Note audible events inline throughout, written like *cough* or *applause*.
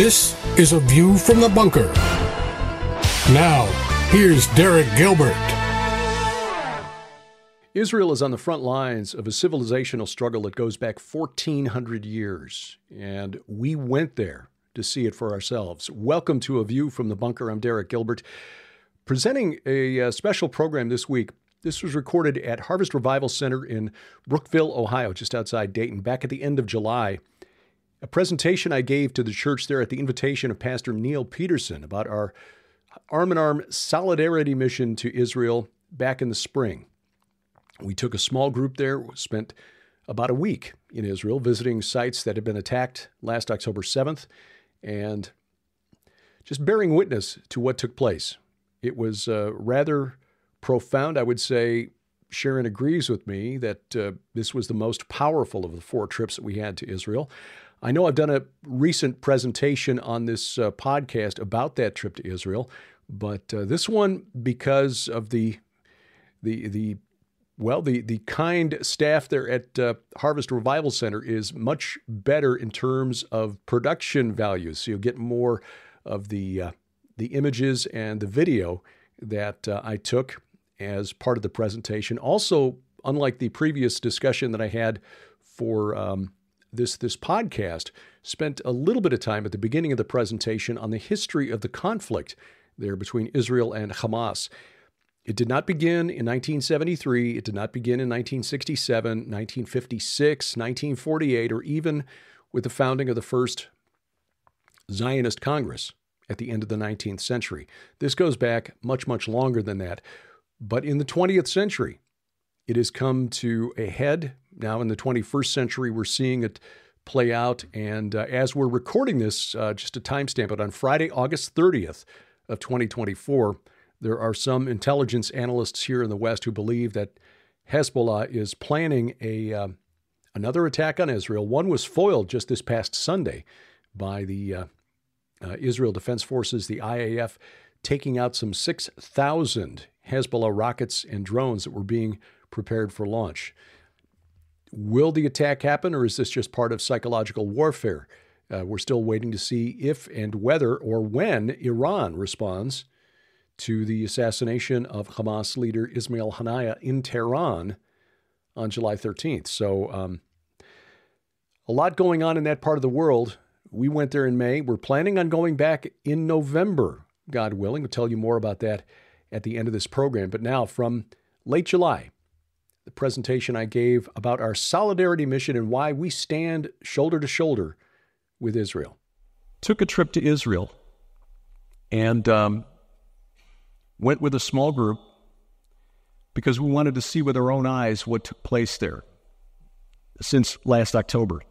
This is A View from the Bunker. Now, here's Derek Gilbert. Israel is on the front lines of a civilizational struggle that goes back 1,400 years, and we went there to see it for ourselves. Welcome to A View from the Bunker. I'm Derek Gilbert, presenting a, uh, special program this week. This was recorded at Harvest Revival Center in Brookville, Ohio, just outside Dayton, back at the end of July. A presentation I gave to the church there at the invitation of Pastor Niel Peterson about our arm in arm solidarity mission to Israel back in the spring. We took a small group there, spent about a week in Israel visiting sites that had been attacked last October 7th and just bearing witness to what took place. It was uh, rather profound. I would say Sharon agrees with me that uh, this was the most powerful of the four trips that we had to Israel. I know I've done a recent presentation on this uh, podcast about that trip to Israel, but uh, this one, because of the the the well, the, the kind staff there at uh, Harvest Revival Center is much better in terms of production values. So you'll get more of the uh, the images and the video that uh, I took as part of the presentation. Also, unlike the previous discussion that I had for um, this this podcast, spent a little bit of time at the beginning of the presentation on the history of the conflict there between Israel and Hamas. It did not begin in 1973. It did not begin in 1967, 1956, 1948, or even with the founding of the first Zionist Congress at the end of the 19th century. This goes back much, much longer than that. But in the 20th century, it has come to a head. Now, in the 21st century, we're seeing it play out. And uh, as we're recording this, uh, just a timestamp, but on Friday, August 30th of 2024, there are some intelligence analysts here in the West who believe that Hezbollah is planning a uh, another attack on Israel. One was foiled just this past Sunday by the uh, uh, Israel Defense Forces, the IAF, taking out some 6,000 Hezbollah rockets and drones that were being prepared for launch. Will the attack happen, or is this just part of psychological warfare? Uh, we're still waiting to see if and whether or when Iran responds to the assassination of Hamas leader Ismail Haniyeh in Tehran on July 13th. So, um, a lot going on in that part of the world. We went there in May. We're planning on going back in November, God willing. We'll tell you more about that at the end of this program. But now, from late July, the presentation I gave about our solidarity mission and why we stand shoulder to shoulder with Israel. Took a trip to Israel and um, went with a small group because we wanted to see with our own eyes what took place there since last October.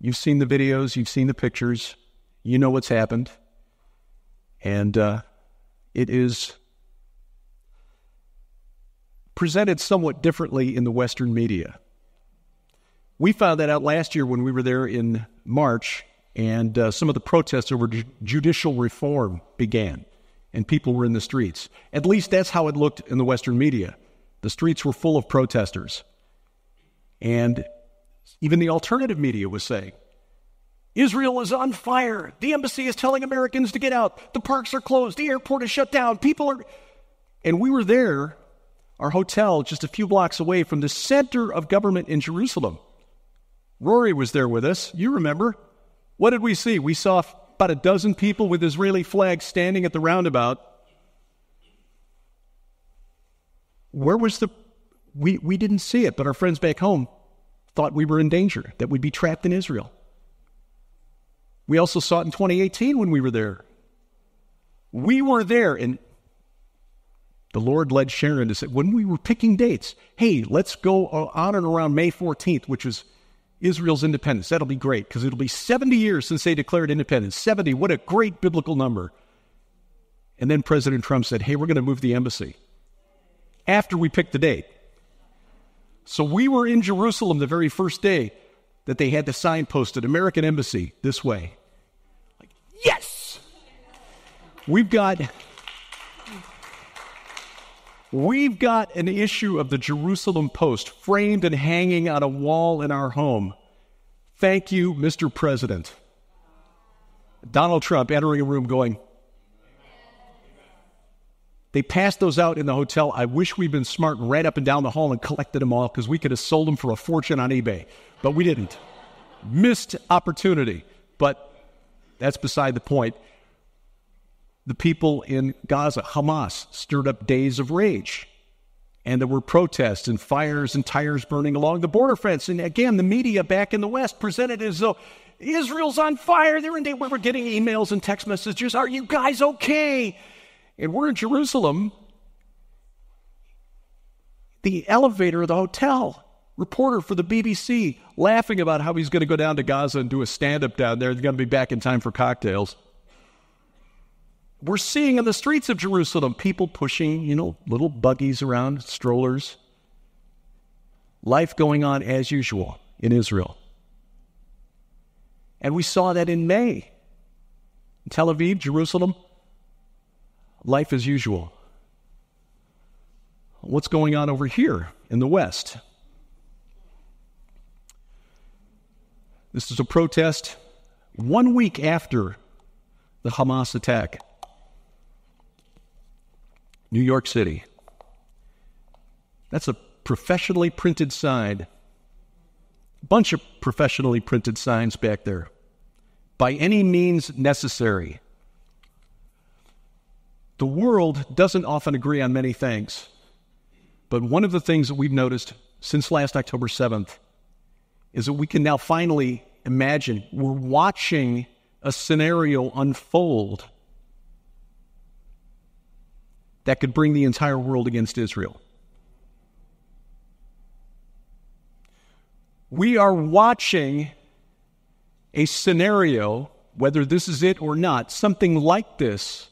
You've seen the videos, you've seen the pictures, you know what's happened. And uh, it is presented somewhat differently in the Western media. We found that out last year when we were there in March, and uh, some of the protests over ju- judicial reform began and people were in the streets. At least that's how it looked in the Western media. The streets were full of protesters. And even the alternative media was saying, Israel is on fire. The embassy is telling Americans to get out. The parks are closed. The airport is shut down. People are. And we were there, our hotel, just a few blocks away from the center of government in Jerusalem. Rory was there with us. You remember. What did we see? We saw about a dozen people with Israeli flags standing at the roundabout. Where was the. We, we didn't see it, but our friends back home thought we were in danger, that we'd be trapped in Israel. We also saw it in 2018 when we were there. We were there, and the Lord led Sharon to say, when we were picking dates, hey, let's go uh, on and around May 14th, which is Israel's independence. That'll be great because it'll be 70 years since they declared independence. 70, what a great biblical number. And then President Trump said, hey, we're going to move the embassy after we picked the date. So we were in Jerusalem the very first day that they had the sign posted American Embassy this way. Like, yes! We've got We've got an issue of the Jerusalem Post framed and hanging on a wall in our home. Thank you, Mr. President. Donald Trump entering a room going, they passed those out in the hotel. I wish we'd been smart and ran up and down the hall and collected them all because we could have sold them for a fortune on eBay, but we didn't. Missed opportunity, but that's beside the point. The people in Gaza, Hamas, stirred up days of rage. And there were protests and fires and tires burning along the border fence. And again, the media back in the West presented as though Israel's on fire. They're in day. We were getting emails and text messages. Are you guys okay? And we're in Jerusalem. The elevator of the hotel, reporter for the BBC, laughing about how he's going to go down to Gaza and do a stand up down there. He's going to be back in time for cocktails. We're seeing in the streets of Jerusalem people pushing, you know, little buggies around, strollers. Life going on as usual in Israel. And we saw that in May. In Tel Aviv, Jerusalem, life as usual. What's going on over here in the West? This is a protest one week after the Hamas attack. New York City. That's a professionally printed sign. Bunch of professionally printed signs back there. By any means necessary. The world doesn't often agree on many things, but one of the things that we've noticed since last October 7th is that we can now finally imagine we're watching a scenario unfold that could bring the entire world against Israel. We are watching a scenario, whether this is it or not, something like this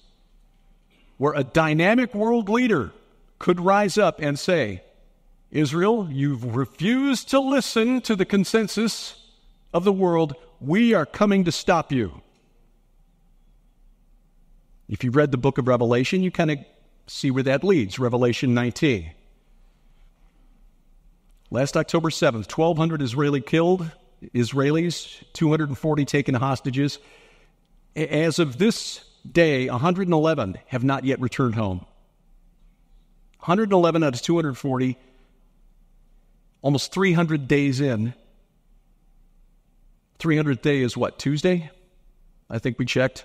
where a dynamic world leader could rise up and say, Israel, you've refused to listen to the consensus of the world. We are coming to stop you. If you've read the book of Revelation, you kind of see where that leads. Revelation 19. Last October 7th, 1,200 Israeli killed, Israelis, 240 taken hostages. As of this day, 111 have not yet returned home. 111 out of 240, almost 300 days in. 300th day is what, Tuesday? I think we checked.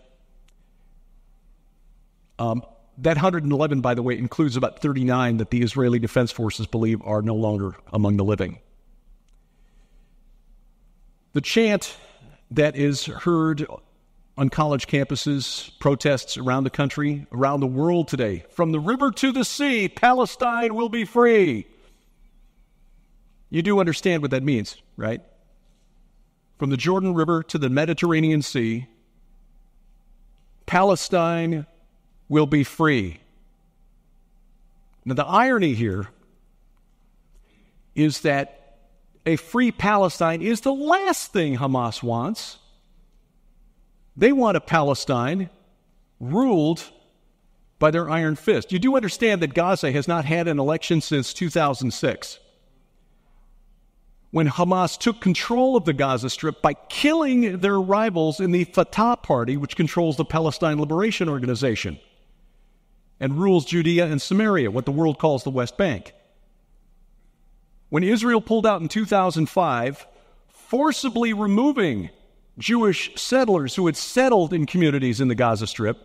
Um, that 111, by the way, includes about 39 that the Israeli Defense Forces believe are no longer among the living. The chant that is heard on college campuses, protests around the country, around the world today. From the river to the sea, Palestine will be free. You do understand what that means, right? From the Jordan River to the Mediterranean Sea, Palestine will be free. Now, the irony here is that a free Palestine is the last thing Hamas wants. They want a Palestine ruled by their iron fist. You do understand that Gaza has not had an election since 2006. When Hamas took control of the Gaza Strip by killing their rivals in the Fatah Party, which controls the Palestine Liberation Organization and rules Judea and Samaria, what the world calls the West Bank. When Israel pulled out in 2005, forcibly removing Jewish settlers who had settled in communities in the Gaza Strip.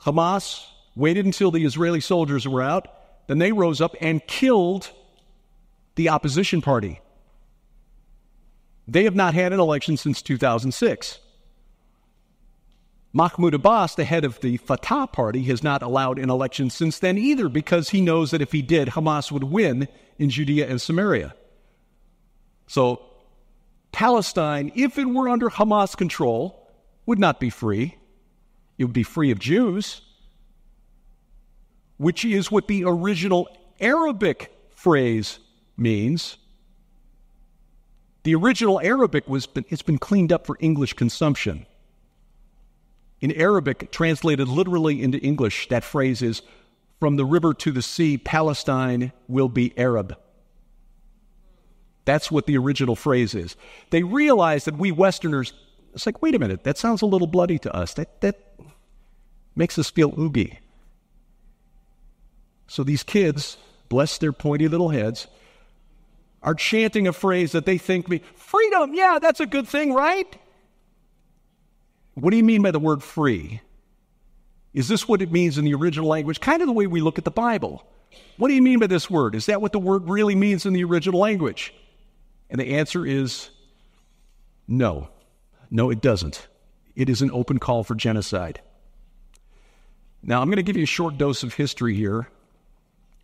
Hamas waited until the Israeli soldiers were out, then they rose up and killed the opposition party. They have not had an election since 2006. Mahmoud Abbas, the head of the Fatah party, has not allowed an election since then either because he knows that if he did, Hamas would win in Judea and Samaria. So Palestine, if it were under Hamas control, would not be free. It would be free of Jews, which is what the original Arabic phrase means. The original Arabic was it's been cleaned up for English consumption. In Arabic, translated literally into English, that phrase is from the river to the sea, Palestine will be Arab. That's what the original phrase is. They realize that we Westerners It's like, wait a minute, that sounds a little bloody to us. That, that makes us feel oogie. So these kids, bless their pointy little heads, are chanting a phrase that they think me freedom, yeah, that's a good thing, right? What do you mean by the word free? Is this what it means in the original language? Kind of the way we look at the Bible. What do you mean by this word? Is that what the word really means in the original language? And the answer is no. No, it doesn't. It is an open call for genocide. Now, I'm going to give you a short dose of history here,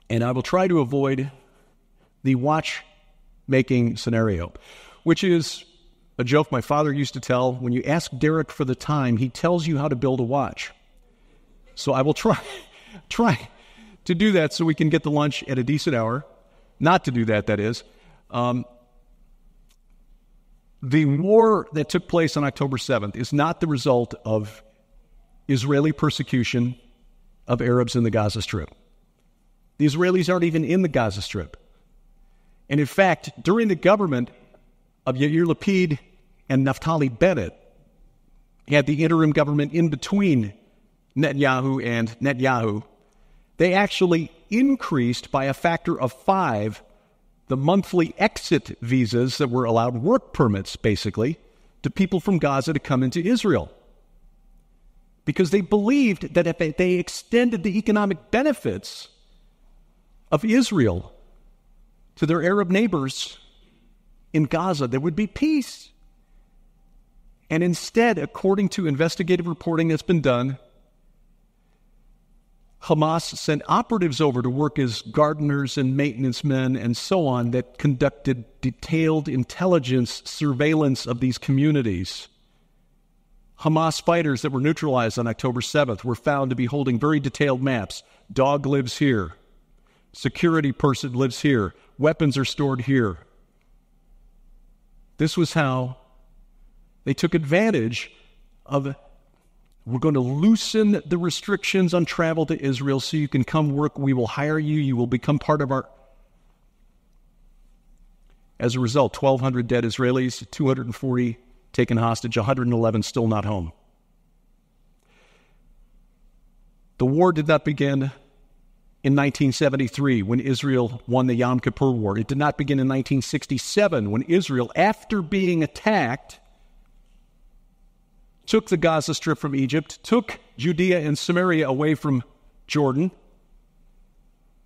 and I will try to avoid the watch making scenario, which is a joke my father used to tell. When you ask Derek for the time, he tells you how to build a watch. So I will try, *laughs* try to do that so we can get the lunch at a decent hour. Not to do that, that is. Um, the war that took place on October 7th is not the result of Israeli persecution of Arabs in the Gaza Strip. The Israelis aren't even in the Gaza Strip. And in fact, during the government of Yair Lapid and Naftali Bennett, had the interim government in between Netanyahu and Netanyahu, they actually increased by a factor of five the monthly exit visas that were allowed, work permits basically, to people from Gaza to come into Israel. Because they believed that if they extended the economic benefits of Israel to their Arab neighbors in Gaza, there would be peace. And instead, according to investigative reporting that's been done, Hamas sent operatives over to work as gardeners and maintenance men and so on that conducted detailed intelligence surveillance of these communities. Hamas fighters that were neutralized on October 7th were found to be holding very detailed maps. Dog lives here. Security person lives here. Weapons are stored here. This was how they took advantage of we're going to loosen the restrictions on travel to Israel so you can come work. We will hire you. You will become part of our. As a result, 1,200 dead Israelis, 240 taken hostage, 111 still not home. The war did not begin in 1973 when Israel won the Yom Kippur War. It did not begin in 1967 when Israel, after being attacked, took the Gaza Strip from Egypt, took Judea and Samaria away from Jordan.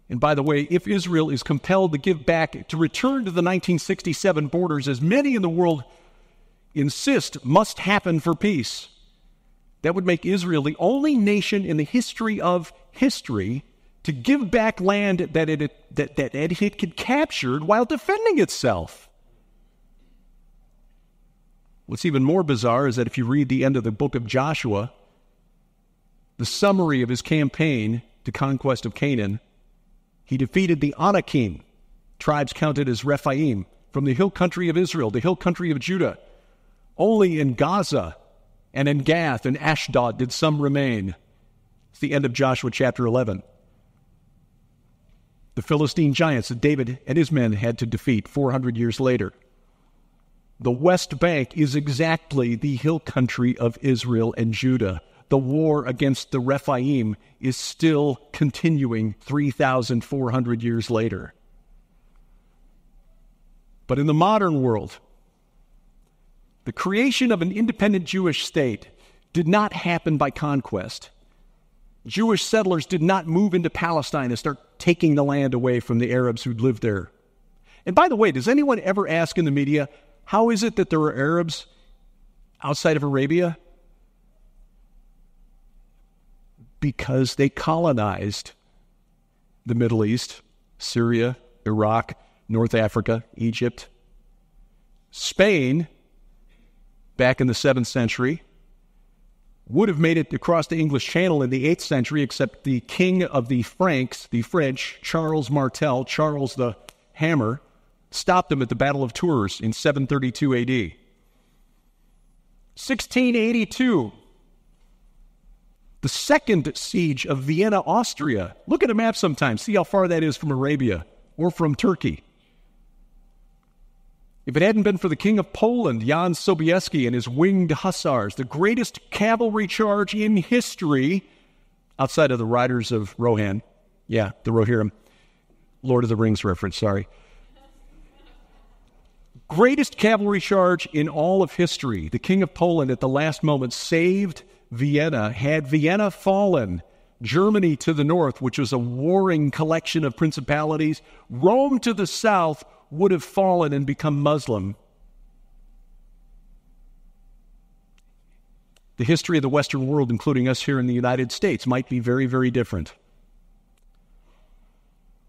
And by the way, if Israel is compelled to give back, to return to the 1967 borders, as many in the world insist must happen for peace, that would make Israel the only nation in the history of history to give back land that it, that, that it had captured while defending itself. What's even more bizarre is that if you read the end of the book of Joshua, the summary of his campaign to conquest of Canaan, he defeated the Anakim, tribes counted as Rephaim, from the hill country of Israel, the hill country of Judah. Only in Gaza and in Gath and Ashdod did some remain. It's the end of Joshua chapter 11. The Philistine giants that David and his men had to defeat 400 years later. The West Bank is exactly the hill country of Israel and Judah. The war against the Rephaim is still continuing 3,400 years later. But in the modern world, the creation of an independent Jewish state did not happen by conquest. Jewish settlers did not move into Palestine and start taking the land away from the Arabs who'd lived there. And by the way, does anyone ever ask in the media, how is it that there were Arabs outside of Arabia? Because they colonized the Middle East, Syria, Iraq, North Africa, Egypt. Spain, back in the 7th century, would have made it across the English Channel in the 8th century, except the king of the Franks, the French, Charles Martel, Charles the Hammer, stopped them at the Battle of Tours in 732 AD. 1682, the second siege of Vienna, Austria. Look at a map sometime, see how far that is from Arabia or from Turkey. If it hadn't been for the King of Poland, Jan Sobieski, and his winged hussars, the greatest cavalry charge in history, outside of the Riders of Rohan, yeah, the Rohirrim, Lord of the Rings reference, sorry. Greatest cavalry charge in all of history. The King of Poland at the last moment saved Vienna. Had Vienna fallen, Germany to the north, which was a warring collection of principalities, Rome to the south would have fallen and become Muslim. The history of the Western world, including us here in the United States, might be very, very different.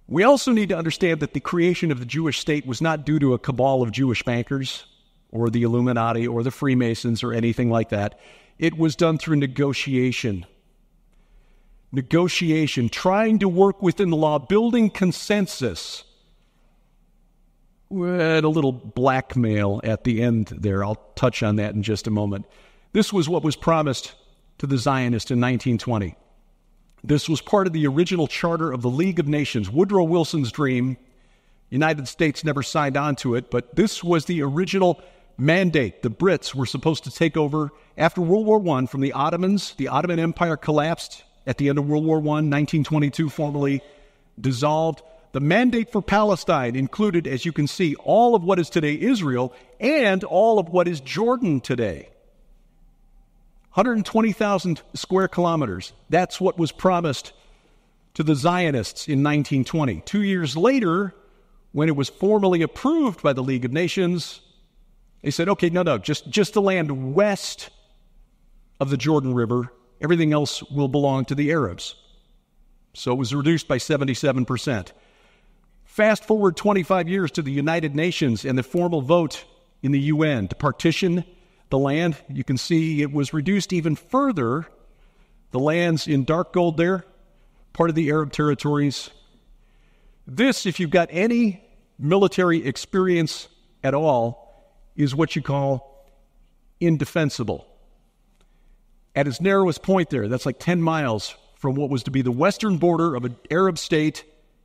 We also need to understand that the creation of the Jewish state was not due to a cabal of Jewish bankers or the Illuminati or the Freemasons or anything like that. It was done through negotiation. Negotiation, trying to work within the law, building consensus and a little blackmail at the end there. I'll touch on that in just a moment. This was what was promised to the Zionists in 1920. This was part of the original charter of the League of Nations, Woodrow Wilson's dream. United States never signed on to it, but this was the original mandate. The Brits were supposed to take over after World War I from the Ottomans. The Ottoman Empire collapsed at the end of World War I, 1922, formally dissolved. The mandate for Palestine included, as you can see, all of what is today Israel and all of what is Jordan today. 120,000 square kilometers. That's what was promised to the Zionists in 1920. Two years later, when it was formally approved by the League of Nations, they said, okay, no, no, just, just the land west of the Jordan River. Everything else will belong to the Arabs. So it was reduced by 77%. Fast forward 25 years to the United Nations and the formal vote in the UN to partition the land. You can see it was reduced even further. The lands in dark gold there, part of the Arab territories. This, if you've got any military experience at all, is what you call indefensible. At its narrowest point there, that's like 10 miles from what was to be the western border of an Arab state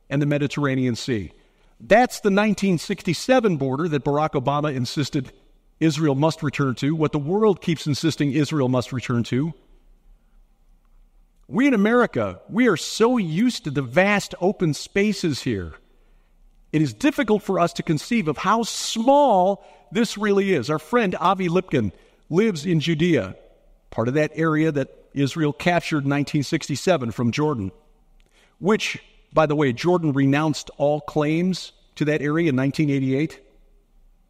and the Mediterranean Sea. That's the 1967 border that Barack Obama insisted Israel must return to, what the world keeps insisting Israel must return to. We in America, we are so used to the vast open spaces here. It is difficult for us to conceive of how small this really is. Our friend Avi Lipkin lives in Judea, part of that area that Israel captured in 1967 from Jordan, which by the way, Jordan renounced all claims to that area in 1988.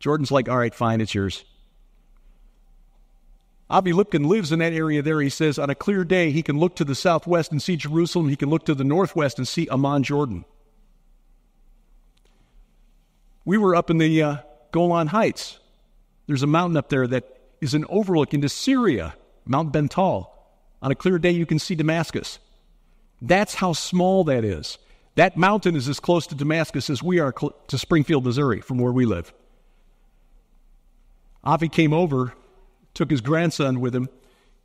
Jordan's like, all right, fine, it's yours. Avi Lipkin lives in that area there. He says on a clear day, he can look to the southwest and see Jerusalem. He can look to the northwest and see Amman, Jordan. We were up in the uh, Golan Heights. There's a mountain up there that is an overlook into Syria, Mount Bental. On a clear day, you can see Damascus. That's how small that is. That mountain is as close to Damascus as we are cl- to Springfield, Missouri, from where we live. Avi came over, took his grandson with him.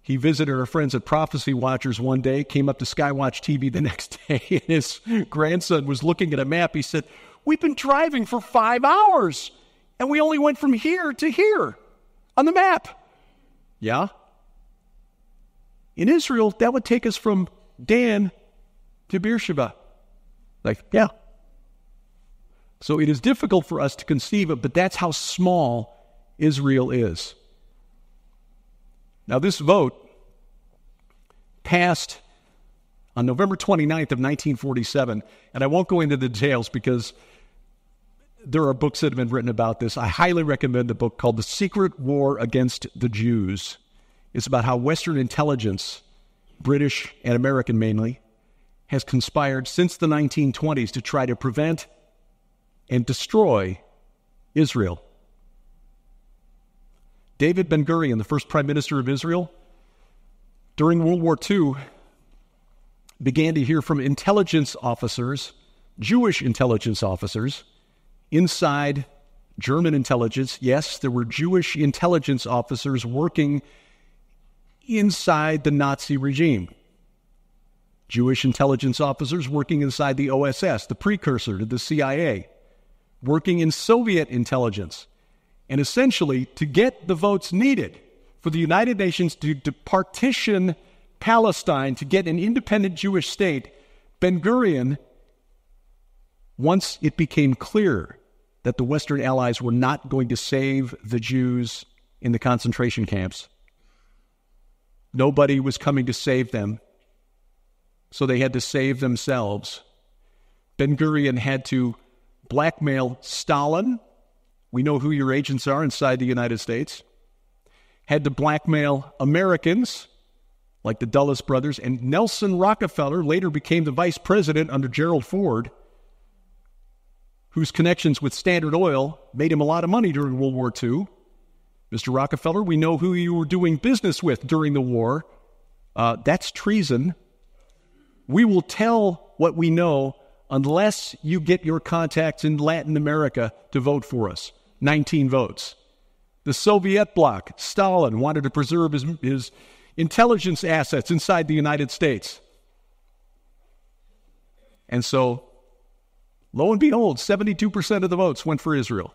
He visited our friends at Prophecy Watchers one day, came up to Skywatch TV the *laughs* next day, and his grandson was looking at a map. He said, We've been driving for five hours, and we only went from here to here on the map. Yeah? In Israel, that would take us from Dan to Beersheba. Like, yeah. So it is difficult for us to conceive of, but that's how small Israel is. Now, this vote passed on November 29th of 1947, and I won't go into the details because there are books that have been written about this. I highly recommend the book called The Secret War Against the Jews. It's about how Western intelligence, British and American mainly, has conspired since the 1920s to try to prevent and destroy Israel. David Ben Gurion, the first prime minister of Israel, during World War II, began to hear from intelligence officers, Jewish intelligence officers, inside German intelligence. Yes, there were Jewish intelligence officers working inside the Nazi regime. Jewish intelligence officers working inside the OSS, the precursor to the CIA, working in Soviet intelligence. And essentially to get the votes needed for the United Nations to, to partition Palestine to get an independent Jewish state, Ben Gurion, once it became clear that the Western Allies were not going to save the Jews in the concentration camps, nobody was coming to save them, so they had to save themselves. Ben Gurion had to blackmail Stalin. We know who your agents are inside the United States. Had to blackmail Americans like the Dulles brothers, and Nelson Rockefeller later became the vice president under Gerald Ford, whose connections with Standard Oil made him a lot of money during World War II. Mr. Rockefeller, we know who you were doing business with during the war. Uh, that's treason. We will tell what we know unless you get your contacts in Latin America to vote for us. 19 votes. The Soviet bloc, Stalin, wanted to preserve his, his intelligence assets inside the United States. And so, lo and behold, 72% of the votes went for Israel.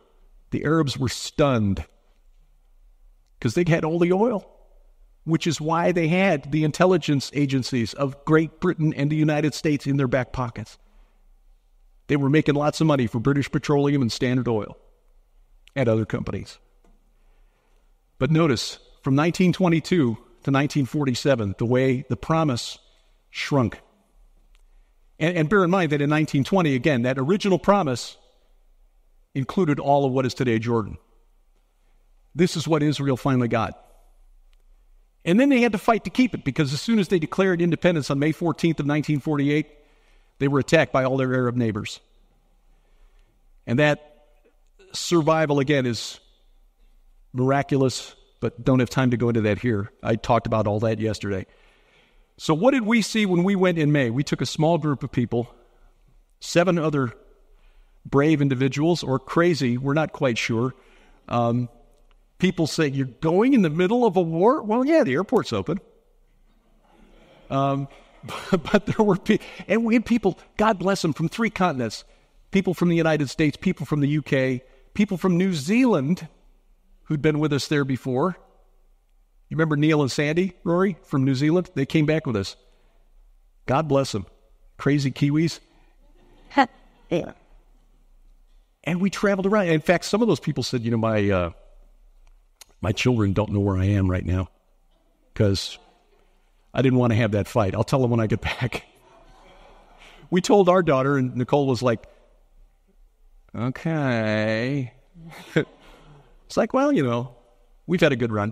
The Arabs were stunned because they had all the oil, which is why they had the intelligence agencies of Great Britain and the United States in their back pockets. They were making lots of money for British Petroleum and Standard Oil and other companies. But notice, from 1922 to 1947, the way the promise shrunk. And, and bear in mind that in 1920, again, that original promise included all of what is today Jordan. This is what Israel finally got. And then they had to fight to keep it because as soon as they declared independence on May 14th of 1948, they were attacked by all their Arab neighbors. And that survival, again, is miraculous but don't have time to go into that here. I talked about all that yesterday. So, what did we see when we went in May? We took a small group of people, seven other brave individuals, or crazy, we're not quite sure. Um, people say, You're going in the middle of a war? Well, yeah, the airport's open. Um, *laughs* but there were people, and we had people, God bless them, from three continents people from the United States, people from the UK, people from New Zealand who'd been with us there before. You remember Neil and Sandy, Rory, from New Zealand? They came back with us. God bless them. Crazy Kiwis. *laughs* yeah. And we traveled around. In fact, some of those people said, you know, my, uh, my children don't know where I am right now because I didn't want to have that fight. I'll tell them when I get *laughs* back. we told our daughter, and Nicole was like, okay. *laughs* It's like, well, you know, we've had a good run.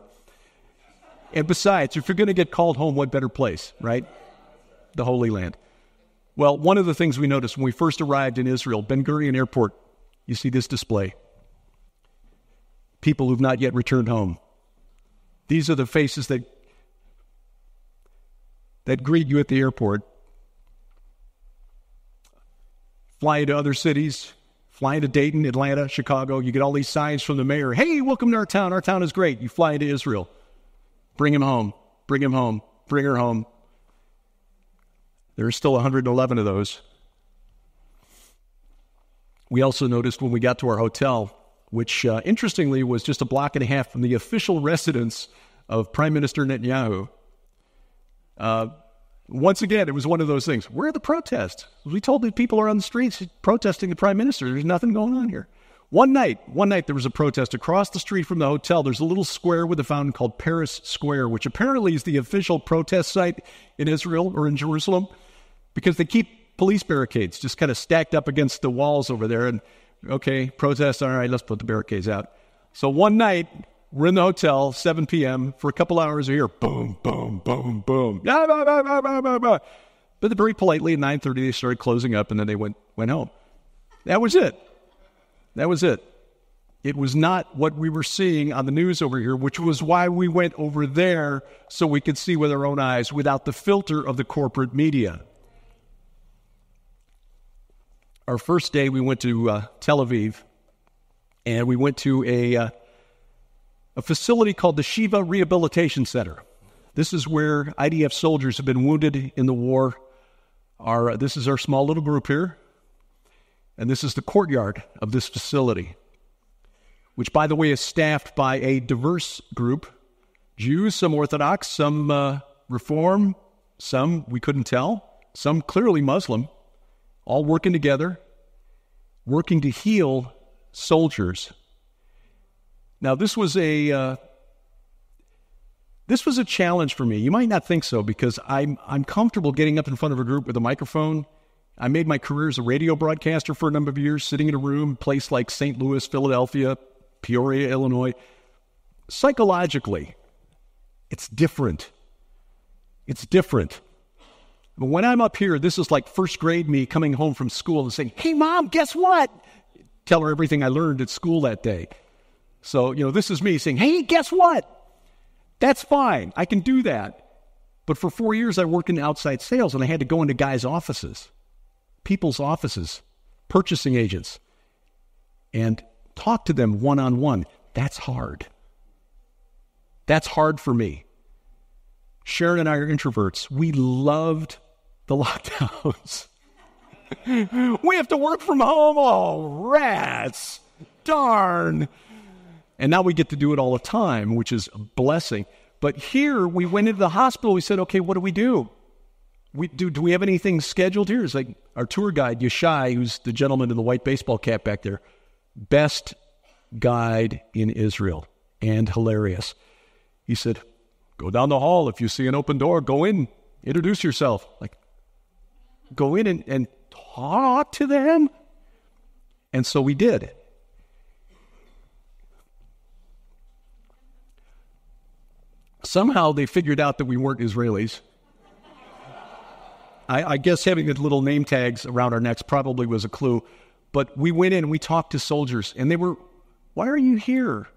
And besides, if you're going to get called home, what better place, right? The Holy Land. Well, one of the things we noticed when we first arrived in Israel, Ben Gurion Airport, you see this display. People who've not yet returned home. These are the faces that that greet you at the airport. Fly to other cities, fly into Dayton, Atlanta, Chicago. You get all these signs from the mayor. Hey, welcome to our town. Our town is great. You fly into Israel. Bring him home. Bring him home. Bring her home. There are still 111 of those. We also noticed when we got to our hotel, which uh, interestingly was just a block and a half from the official residence of Prime Minister Netanyahu. Uh, once again, it was one of those things. Where are the protests? We told the people are on the streets protesting the prime minister. There's nothing going on here. One night, one night there was a protest across the street from the hotel. There's a little square with a fountain called Paris Square, which apparently is the official protest site in Israel or in Jerusalem, because they keep police barricades just kind of stacked up against the walls over there. And okay, protest. All right, let's put the barricades out. So one night, we're in the hotel, 7 p.m. For a couple hours, we hear boom, boom, boom, boom. But very politely at 9.30, they started closing up, and then they went, went home. That was it. That was it. It was not what we were seeing on the news over here, which was why we went over there so we could see with our own eyes without the filter of the corporate media. Our first day, we went to uh, Tel Aviv, and we went to a uh, a facility called the Sheba Rehabilitation Center. This is where IDF soldiers have been wounded in the war. Our, this is our small little group here, and this is the courtyard of this facility. which, by the way, is staffed by a diverse group Jews, some Orthodox, some uh, Reform, some we couldn't tell, some clearly Muslim, all working together, working to heal soldiers. Now, this was a uh, this was a challenge for me. You might not think so because I'm I'm comfortable getting up in front of a group with a microphone. I made my career as a radio broadcaster for a number of years, sitting in a room, place like St. Louis, Philadelphia, Peoria, Illinois. Psychologically, it's different. It's different. But when I'm up here, this is like first grade me coming home from school and saying, Hey, mom, guess what? Tell her everything I learned at school that day. So, you know, this is me saying, Hey, guess what? That's fine. I can do that. But for four years, I worked in outside sales and I had to go into guys' offices, people's offices, purchasing agents, and talk to them one on one. That's hard. That's hard for me. Sharon and I are introverts. We loved the *laughs* lockdowns. *laughs* we have to work from home. Oh, rats. Darn. And now we get to do it all the time, which is a blessing. But here we went into the hospital. We said, okay, what do we do? We, do, do we have anything scheduled here? It's like our tour guide, Yeshai, who's the gentleman in the white baseball cap back there, best guide in Israel and hilarious. He said, Go down the hall. If you see an open door, go in, introduce yourself. Like, go in and, and talk to them. And so we did. Somehow they figured out that we weren't Israelis. I, I, guess having the little name tags around our necks probably was a clue. But we went in and we talked to soldiers, and they were, Why are you here?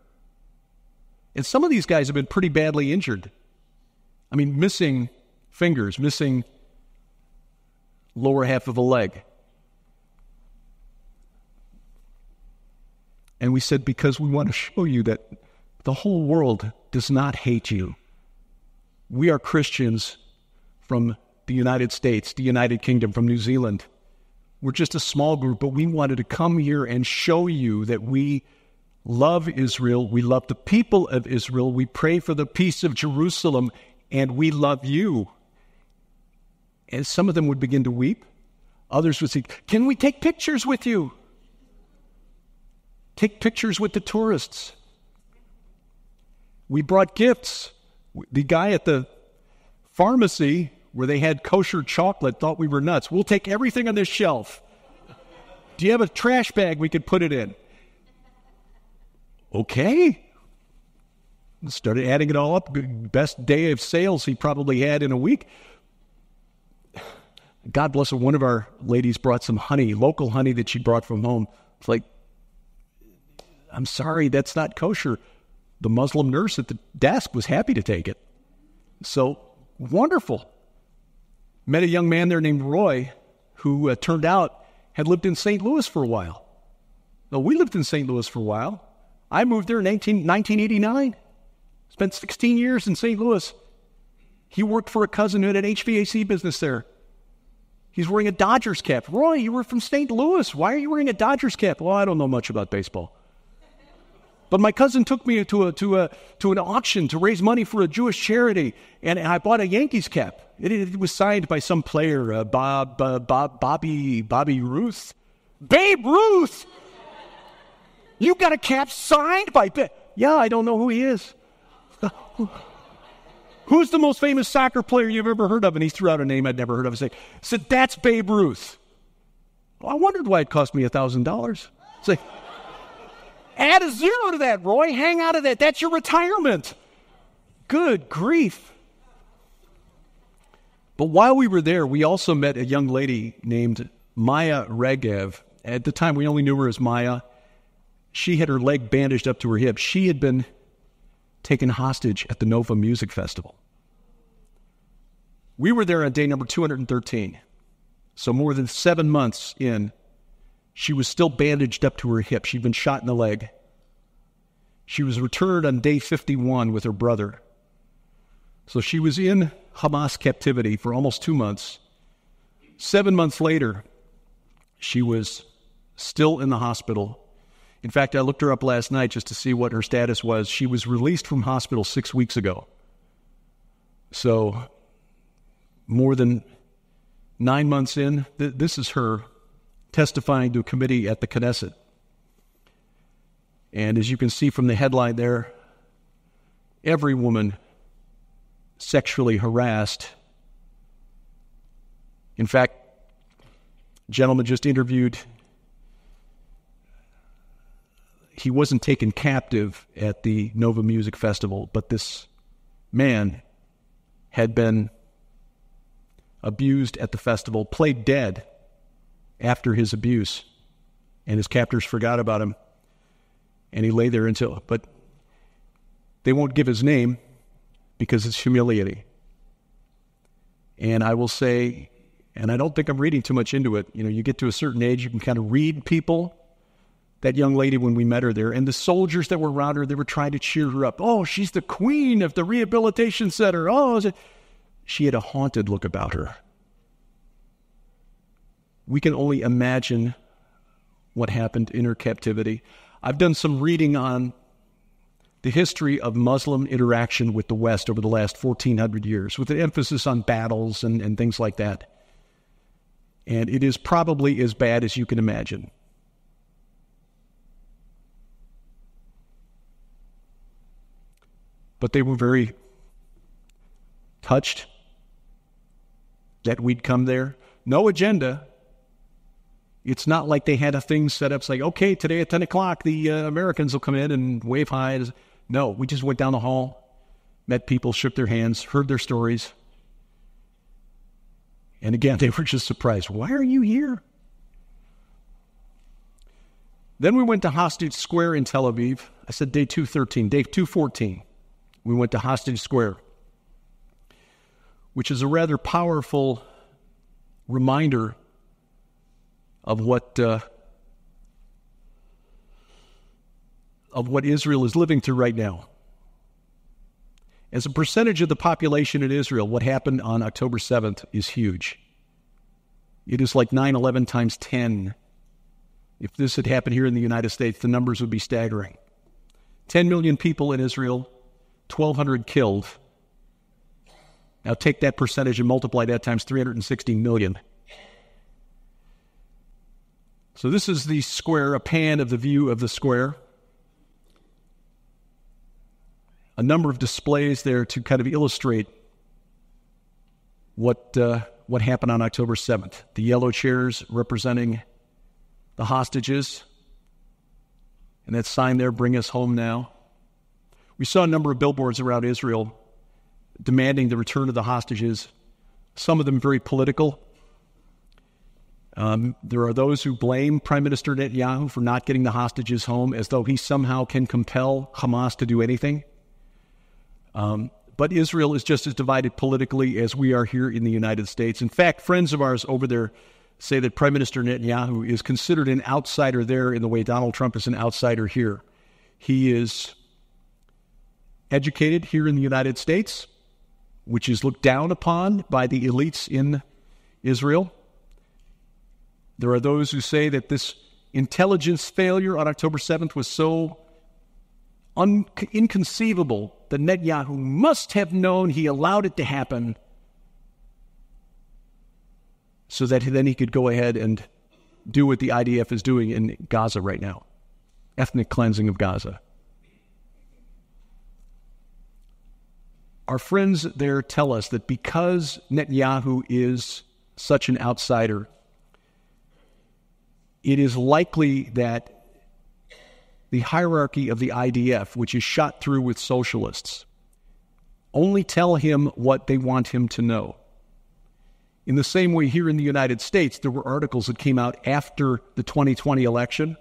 And some of these guys have been pretty badly injured. I mean, missing fingers, missing lower half of a leg. And we said, because we want to show you that the whole world does not hate you. We are Christians from the United States, the United Kingdom, from New Zealand. We're just a small group, but we wanted to come here and show you that we love Israel. We love the people of Israel. We pray for the peace of Jerusalem, and we love you. And some of them would begin to weep. Others would say, Can we take pictures with you? Take pictures with the tourists. We brought gifts. The guy at the pharmacy where they had kosher chocolate thought we were nuts. We'll take everything on this shelf. Do you have a trash bag we could put it in? Okay. Started adding it all up. Best day of sales he probably had in a week. God bless her. One of our ladies brought some honey, local honey that she brought from home. It's like, I'm sorry, that's not kosher. The Muslim nurse at the desk was happy to take it. So wonderful. Met a young man there named Roy who uh, turned out had lived in St. Louis for a while. Well, we lived in St. Louis for a while. I moved there in 19, 1989. Spent 16 years in St. Louis. He worked for a cousin who had an HVAC business there. He's wearing a Dodgers cap. Roy, you were from St. Louis. Why are you wearing a Dodgers cap? Well, I don't know much about baseball. But my cousin took me to, a, to, a, to an auction to raise money for a Jewish charity, and I bought a Yankees cap. It, it was signed by some player, uh, Bob, uh, Bob, Bobby, Bobby Ruth. Babe Ruth! You got a cap signed by Babe. Yeah, I don't know who he is. Who's the most famous soccer player you've ever heard of? And he threw out a name I'd never heard of. I said, that's Babe Ruth. Well, I wondered why it cost me a thousand dollars. Add a zero to that, Roy. Hang out of that. That's your retirement. Good grief. But while we were there, we also met a young lady named Maya Regev. At the time, we only knew her as Maya. She had her leg bandaged up to her hip. She had been taken hostage at the Nova Music Festival. We were there on day number 213. So, more than seven months in, she was still bandaged up to her hip. She'd been shot in the leg. She was returned on day 51 with her brother. So, she was in Hamas captivity for almost two months. Seven months later, she was still in the hospital In fact, I looked her up last night just to see what her status was. She was released from hospital six weeks ago. So, more than nine months in, th- this is her testifying to a committee at the Knesset. And as you can see from the headline there, every woman sexually harassed. In fact, gentleman just interviewed he wasn't taken captive at the Nova Music Festival, but this man had been abused at the festival, played dead after his abuse, and his captors forgot about him, and he lay there until. But they won't give his name because it's humiliating. And I will say, and I don't think I'm reading too much into it. You know, you get to a certain age, you can kind of read people that young lady when we met her there. And the soldiers that were around her, they were trying to cheer her up. Oh, she's the queen of the rehabilitation center. Oh, she had a haunted look about her. We can only imagine what happened in her captivity. I've done some reading on the history of Muslim interaction with the West over the last 1400 years, with an emphasis on battles and, and things like that. And it is probably as bad as you can imagine. but they were very touched that we'd come there. No agenda. It's not like they had a thing set up. It's like, okay, today at 10 o'clock, the uh, Americans will come in and wave hi. No, we just went down the hall, met people, shook their hands, heard their stories. And again, *laughs* they were just surprised. Why are you here? Then we went to Hostage Square in Tel Aviv. I said day 213, day 214 we went to Hostage Square, which is a rather powerful reminder of what uh, of what Israel is living through right now. As a percentage of the population in Israel, what happened on October 7th is huge. It is like 9 11 times 10. If this had happened here in the United States, the numbers would be staggering. 10 million people in Israel, 1,200 killed. Now take that percentage and multiply that times 360 million. So this is the square, a pan of the view of the square. A number of displays there to kind of illustrate what uh, what happened on October 7th. The yellow chairs representing the hostages, and that sign there, "Bring us home now." We saw a number of billboards around Israel demanding the return of the hostages, some of them very political. Um, there are those who blame Prime Minister Netanyahu for not getting the hostages home as though he somehow can compel Hamas to do anything. Um, but Israel is just as divided politically as we are here in the United States. In fact, friends of ours over there say that Prime Minister Netanyahu is considered an outsider there in the way Donald Trump is an outsider here. He is educated here in the United States, which is looked down upon by the elites in Israel. There are those who say that this intelligence failure on October 7th was so un- inconceivable that Netanyahu must have known he allowed it to happen so that then he could go ahead and do what the IDF is doing in Gaza right now ethnic cleansing of Gaza. Our friends there tell us that because Netanyahu is such an outsider, it is likely that the hierarchy of the IDF, which is shot through with socialists, only tell him what they want him to know. In the same way, here in the United States, there were articles that came out after the 2020 election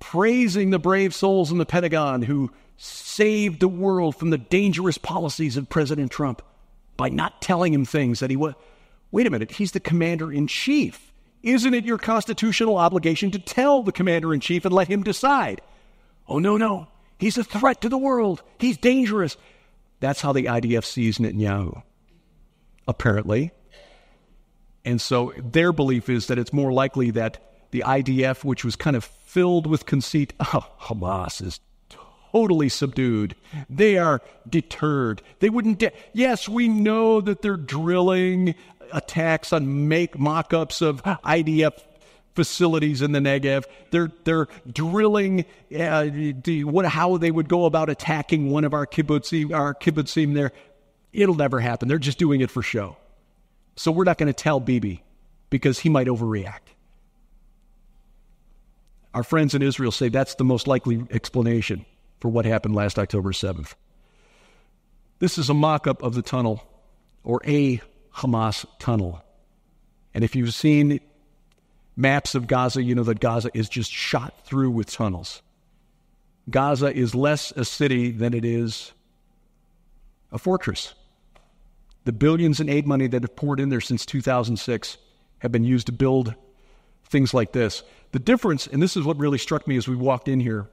praising the brave souls in the Pentagon who saved the world from the dangerous policies of President Trump by not telling him things that he was. Wait a minute, he's the commander in chief. Isn't it your constitutional obligation to tell the commander in chief and let him decide? Oh, no, no. He's a threat to the world. He's dangerous. That's how the IDF sees Netanyahu, apparently. And so their belief is that it's more likely that the IDF, which was kind of filled with conceit. *laughs* Oh, Hamas is totally subdued. They are deterred. They wouldn't. De- yes, we know that they're drilling attacks on make mock-ups of IDF facilities in the Negev. They're they're drilling uh, the, what how they would go about attacking one of our kibbutzim our kibbutzim there. It'll never happen. They're just doing it for show. So we're not going to tell Bibi because he might overreact. Our friends in Israel say that's the most likely explanation for what happened last October 7th. This is a mock up of the tunnel, or a Hamas tunnel. And if you've seen maps of Gaza, you know that Gaza is just shot through with tunnels. Gaza is less a city than it is a fortress. The billions in aid money that have poured in there since 2006 have been used to build things like this. The difference, and this is what really struck me as we walked in here,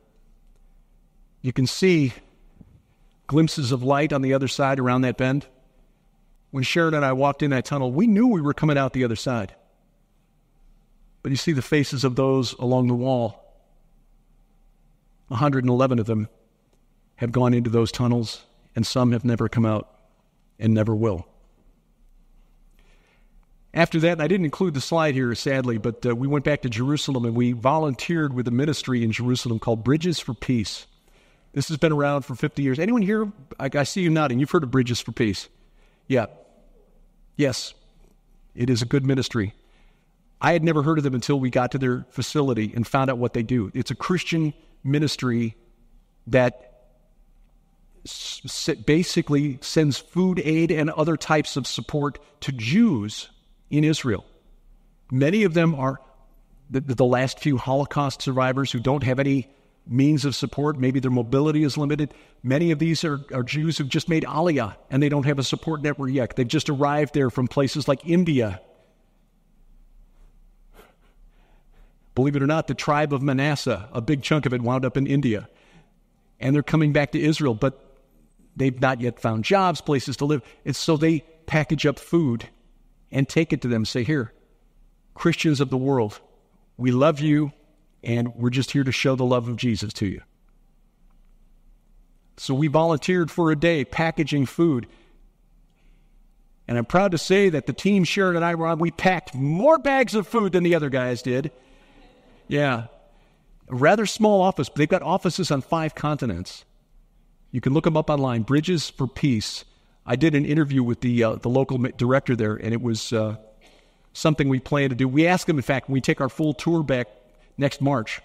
you can see glimpses of light on the other side around that bend. When Sharon and I walked in that tunnel, we knew we were coming out the other side. But you see the faces of those along the wall. 111 of them have gone into those tunnels, and some have never come out and never will. After that, I didn't include the slide here, sadly, but uh, we went back to Jerusalem and we volunteered with a ministry in Jerusalem called Bridges for Peace. This has been around for 50 years. Anyone here? I, I see you nodding. You've heard of Bridges for Peace. Yeah. Yes. It is a good ministry. I had never heard of them until we got to their facility and found out what they do. It's a Christian ministry that basically sends food aid and other types of support to Jews in Israel. Many of them are the, the last few Holocaust survivors who don't have any means of support. Maybe their mobility is limited. Many of these are, are Jews who've just made Aliyah and they don't have a support network yet. They've just arrived there from places like India. Believe it or not, the tribe of Manasseh, a big chunk of it wound up in India. And they're coming back to Israel, but they've not yet found jobs, places to live. And so they package up food and take it to them. Say, here, Christians of the world, we love you and we're just here to show the love of Jesus to you. So we volunteered for a day packaging food. And I'm proud to say that the team Sharon and I were on, we packed more bags of food than the other guys did. Yeah. A rather small office, but they've got offices on five continents. You can look them up online Bridges for Peace. I did an interview with the, uh, the local director there, and it was uh, something we plan to do. We asked them, in fact, when we take our full tour back next March,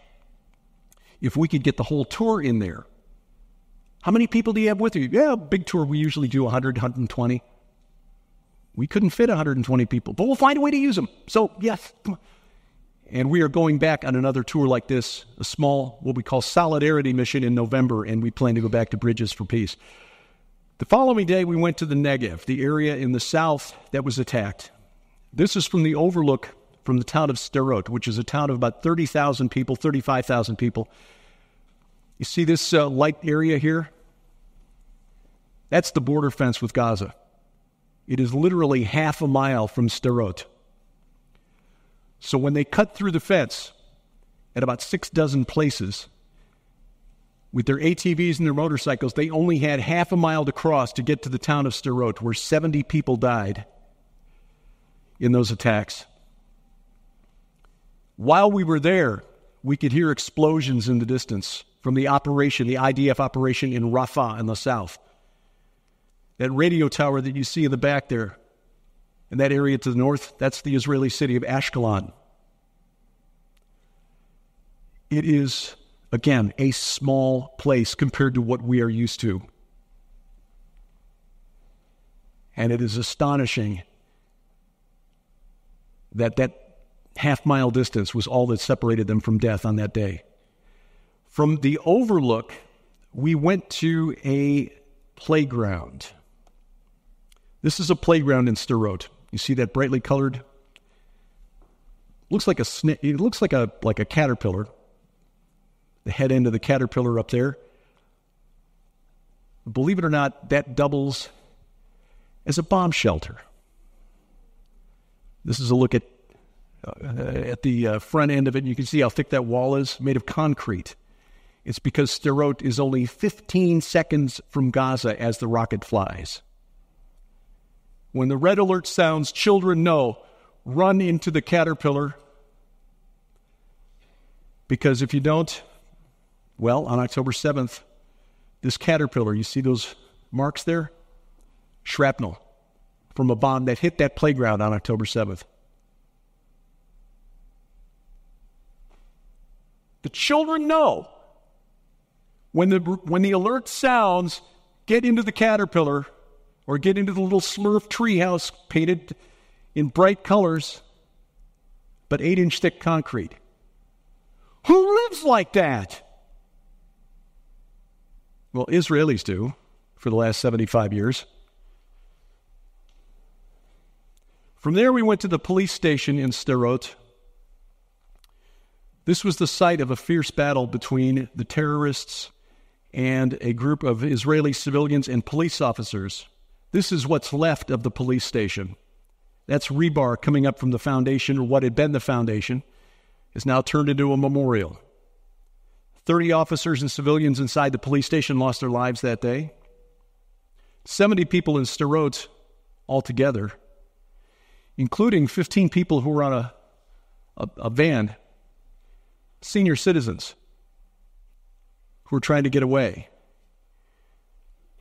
if we could get the whole tour in there. How many people do you have with you? Yeah, big tour, we usually do 100, 120. We couldn't fit 120 people, but we'll find a way to use them. So, yes, and we are going back on another tour like this, a small, what we call solidarity mission in November, and we plan to go back to Bridges for Peace. The following day, we went to the Negev, the area in the south that was attacked. This is from the overlook from the town of Sderot, which is a town of about 30,000 people, 35,000 people. You see this uh, light area here? That's the border fence with Gaza. It is literally half a mile from Sderot. So when they cut through the fence at about six dozen places, with their ATVs and their motorcycles, they only had half a mile to cross to get to the town of Sderot, where 70 people died in those attacks. While we were there, we could hear explosions in the distance from the operation, the IDF operation in Rafah in the south. That radio tower that you see in the back there, in that area to the north, that's the Israeli city of Ashkelon. It is, again, a small place compared to what we are used to. And it is astonishing that that half mile distance was all that separated them from death on that day. From the overlook, we went to a playground. This is a playground in Sderot. You see that brightly colored? Looks like a sna- it looks like a like a caterpillar. The head end of the caterpillar up there. Believe it or not, that doubles as a bomb shelter. This is a look at at the uh, front end of it. You can see how thick that wall is, made of concrete. It's because Sderot is only 15 seconds from Gaza as the rocket flies. When the red alert sounds, children know run into the caterpillar. Because if you don't, well, on October 7th, this caterpillar, you see those marks there? Shrapnel from a bomb that hit that playground on October 7th. The children know when the, when the alert sounds, get into the caterpillar or get into the little Smurf treehouse painted in bright colors, but eight inch thick concrete. Who lives like that? Well, Israelis do for the last 75 years. From there, we went to the police station in Sderot. This was the site of a fierce battle between the terrorists and a group of Israeli civilians and police officers. This is what's left of the police station. That's rebar coming up from the foundation, or what had been the foundation, is now turned into a memorial. 30 officers and civilians inside the police station lost their lives that day. 70 people in Sderot altogether, including 15 people who were on a, a, a van, senior citizens who were trying to get away.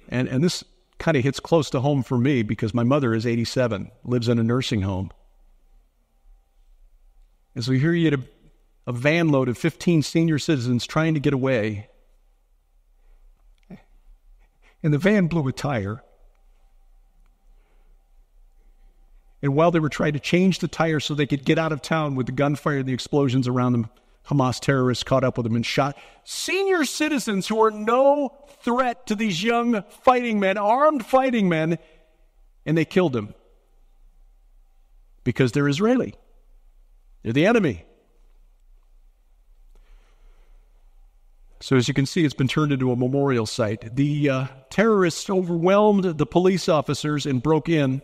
And, and this kind of hits close to home for me because my mother is 87, lives in a nursing home. And so here you had a, a van load of 15 senior citizens trying to get away. And the van blew a tire. And while they were trying to change the tire so they could get out of town with the gunfire and the explosions around them, Hamas terrorists caught up with them and shot senior citizens who are no threat to these young fighting men, armed fighting men, and they killed them because they're Israeli. They're the enemy. So, as you can see, it's been turned into a memorial site. The uh, terrorists overwhelmed the police officers and broke in,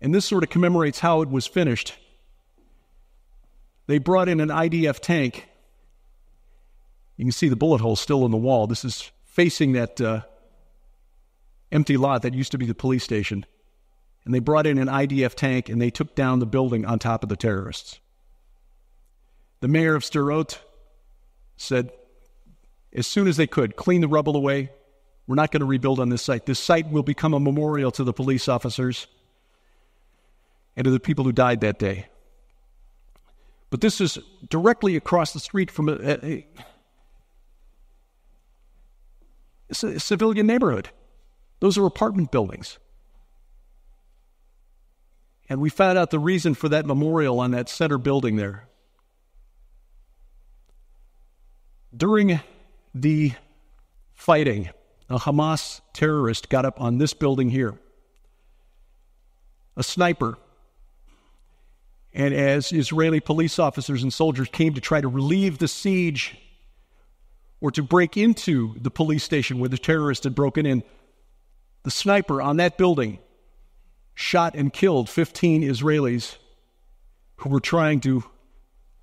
and this sort of commemorates how it was finished. They brought in an IDF tank. You can see the bullet hole still in the wall. This is facing that uh, empty lot that used to be the police station. And they brought in an IDF tank and they took down the building on top of the terrorists. The mayor of Sderot said, as soon as they could, clean the rubble away. We're not going to rebuild on this site. This site will become a memorial to the police officers and to the people who died that day. But this is directly across the street from a, a, a civilian neighborhood. Those are apartment buildings. And we found out the reason for that memorial on that center building there. During the fighting, a Hamas terrorist got up on this building here. A sniper and as Israeli police officers and soldiers came to try to relieve the siege or to break into the police station where the terrorists had broken in, the sniper on that building shot and killed 15 Israelis who were trying to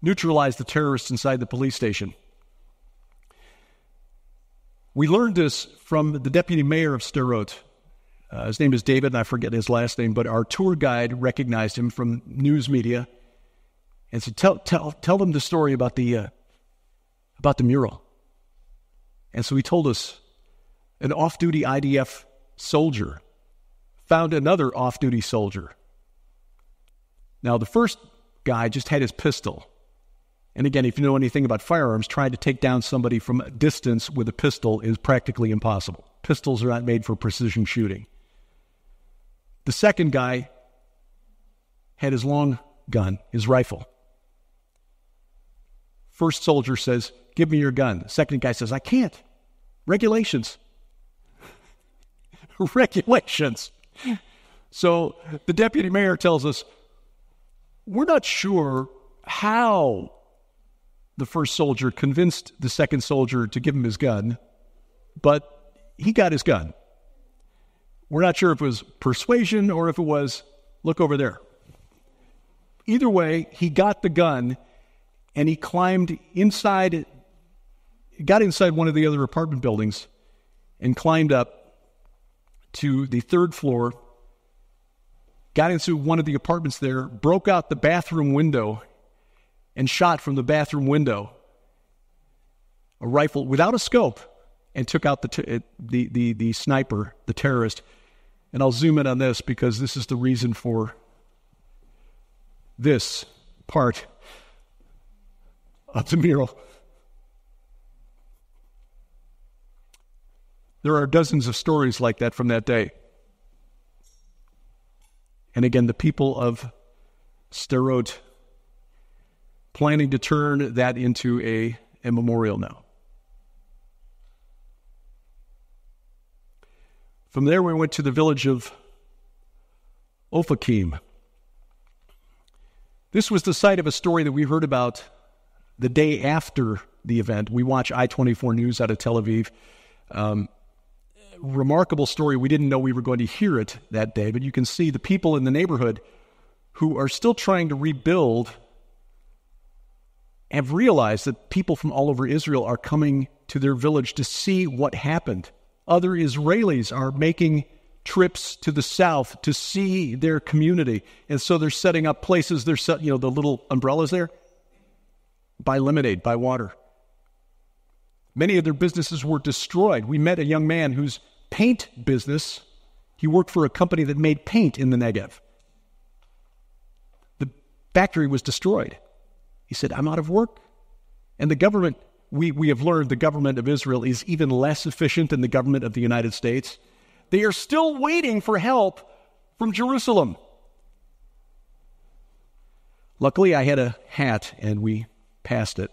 neutralize the terrorists inside the police station. We learned this from the deputy mayor of Sderot, uh, his name is David, and I forget his last name, but our tour guide recognized him from news media and said, "Tell, tell, tell them the story about the uh, about the mural." And so he told us an off-duty IDF soldier found another off-duty soldier. Now, the first guy just had his pistol. And again, if you know anything about firearms, trying to take down somebody from a distance with a pistol is practically impossible. Pistols are not made for precision shooting. The second guy had his long gun, his rifle. First soldier says, Give me your gun. second guy says, I can't. Regulations. *laughs* Regulations. So the deputy mayor tells us, We're not sure how the first soldier convinced the second soldier to give him his gun, but he got his gun. We're not sure if it was persuasion or if it was, look over there. Either way, he got the gun and he climbed inside, got inside one of the other apartment buildings and climbed up to the third floor, got into one of the apartments there, broke out the bathroom window, and shot from the bathroom window a rifle without a scope and took out the, t- uh, the, the, the sniper, the terrorist. And I'll zoom in on this because this is the reason for this part of the mural. There are dozens of stories like that from that day. And again, the people of Sderot planning to turn that into a, a memorial now. From there, we went to the village of Ofakim. This was the site of a story that we heard about the day after the event. We watch I 24 News out of Tel Aviv. Um, remarkable story. We didn't know we were going to hear it that day, but you can see the people in the neighborhood who are still trying to rebuild have realized that people from all over Israel are coming to their village to see what happened. Other Israelis are making trips to the south to see their community. And so they're setting up places, they're set, you know, the little umbrellas there, buy lemonade, buy water. Many of their businesses were destroyed. We met a young man whose paint business, he worked for a company that made paint in the Negev. The factory was destroyed. He said, I'm out of work. And the government we, we have learned the government of Israel is even less efficient than the government of the United States. They are still waiting for help from Jerusalem. Luckily, I had a hat and we passed it.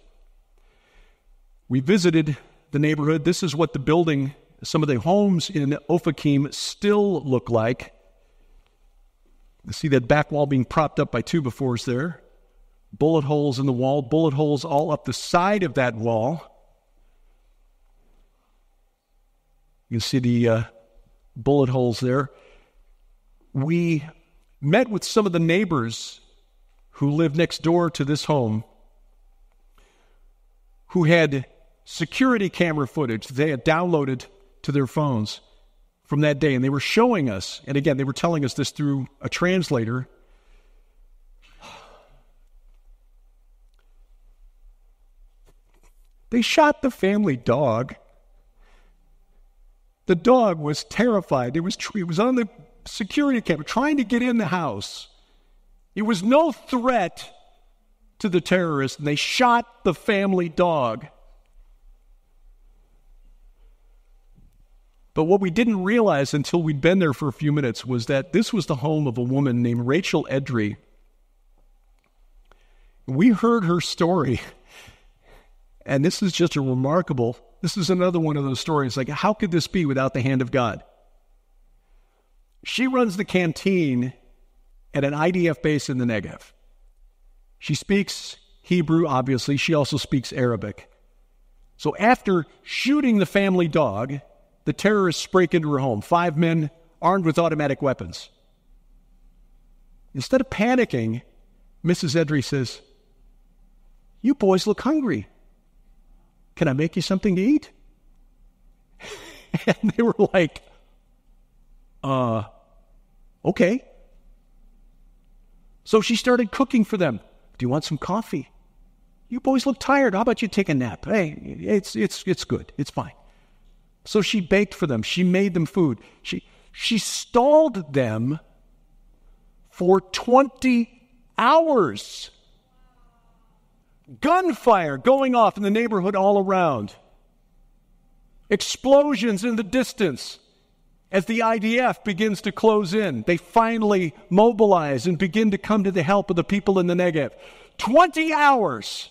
We visited the neighborhood. This is what the building, some of the homes in Ofakim still look like. You see that back wall being propped up by two befores there bullet holes in the wall, bullet holes all up the side of that wall. You can see the uh, bullet holes there. We met with some of the neighbors who live next door to this home who had security camera footage they had downloaded to their phones from that day. And they were showing us, and again, they were telling us this through a translator They shot the family dog. The dog was terrified. It was, it was on the security camera trying to get in the house. It was no threat to the terrorists, and they shot the family dog. But what we didn't realize until we'd been there for a few minutes was that this was the home of a woman named Rachel Edry. We heard her story *laughs* and this is just a remarkable, this is another one of those stories. Like, how could this be without the hand of God? She runs the canteen at an IDF base in the Negev. She speaks Hebrew, obviously. She also speaks Arabic. So after shooting the family dog, the terrorists break into her home. Five men armed with automatic weapons. Instead of panicking, Mrs. Edry says, You boys look hungry. Can I make you something to eat? *laughs* and they were like, Uh, okay. So she started cooking for them. Do you want some coffee? You boys look tired. How about you take a nap? Hey, it's it's it's good. It's fine. So she baked for them. She made them food. She she stalled them for 20 hours gunfire going off in the neighborhood all around, explosions in the distance. As the IDF begins to close in, they finally mobilize and begin to come to the help of the people in the Negev. 20 hours,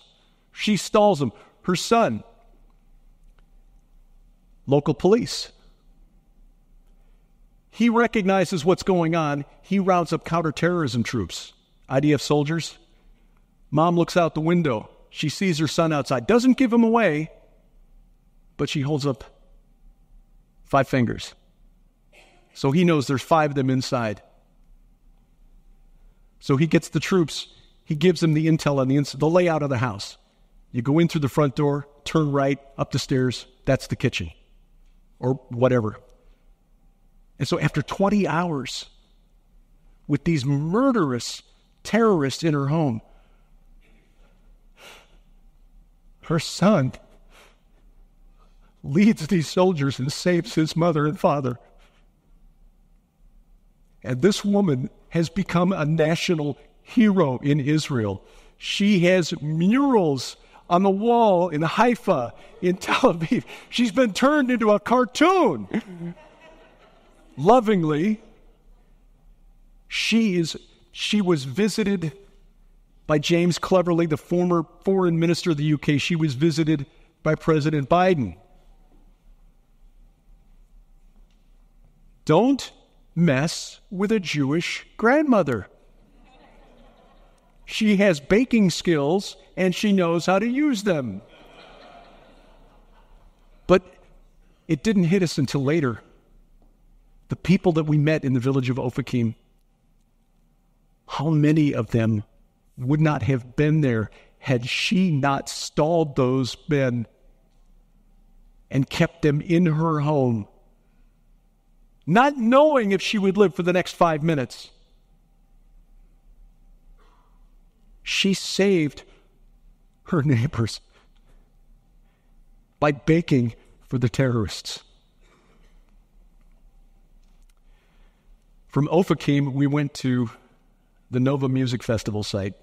she stalls them. Her son, local police. He recognizes what's going on. He rounds up counterterrorism troops, IDF soldiers, Mom looks out the window. She sees her son outside, doesn't give him away, but she holds up five fingers. So he knows there's five of them inside. So he gets the troops he gives them the intel on the, ins- the layout of the house. You go in through the front door, turn right, up the stairs, that's the kitchen, or whatever. And so after 20 hours with these murderous terrorists in her home, her son leads these soldiers and saves his mother and father. And this woman has become a national hero in Israel. She has murals on the wall in Haifa, in Tel Aviv. She's been turned into a cartoon. Lovingly, she is she was visited by James Cleverly, the former foreign minister of the UK. She was visited by President Biden. Don't mess with a Jewish grandmother. She has baking skills and she knows how to use them. But it didn't hit us until later. The people that we met in the village of Ofakim, how many of them would not have been there had she not stalled those men and kept them in her home, not knowing if she would live for the next five minutes? She saved her neighbors by baking for the terrorists. From Ofakim, we went to the Nova Music Festival site.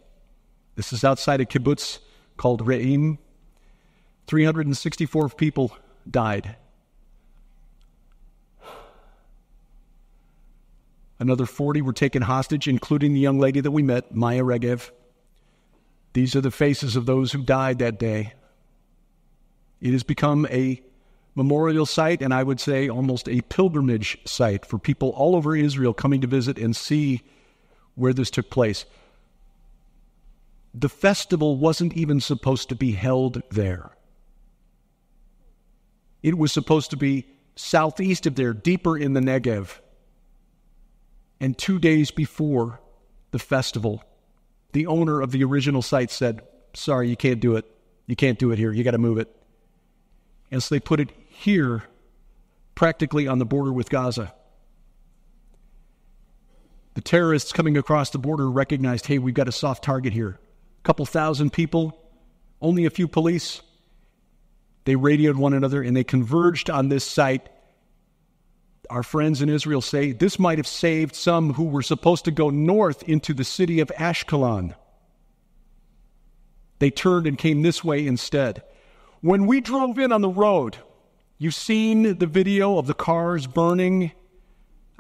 This is outside a kibbutz called Re'im. 364 people died. Another 40 were taken hostage, including the young lady that we met, Maya Regev. These are the faces of those who died that day. It has become a memorial site, and I would say almost a pilgrimage site for people all over Israel coming to visit and see where this took place. The festival wasn't even supposed to be held there. It was supposed to be southeast of there, deeper in the Negev. And two days before the festival, the owner of the original site said, Sorry, you can't do it. You can't do it here. You got to move it. And so they put it here, practically on the border with Gaza. The terrorists coming across the border recognized, hey, we've got a soft target here. Couple thousand people, only a few police. They radioed one another and they converged on this site our friends in Israel say this might have saved some who were supposed to go north into the city of Ashkelon. They turned and came this way instead. When we drove in on the road, you've seen the video of the cars burning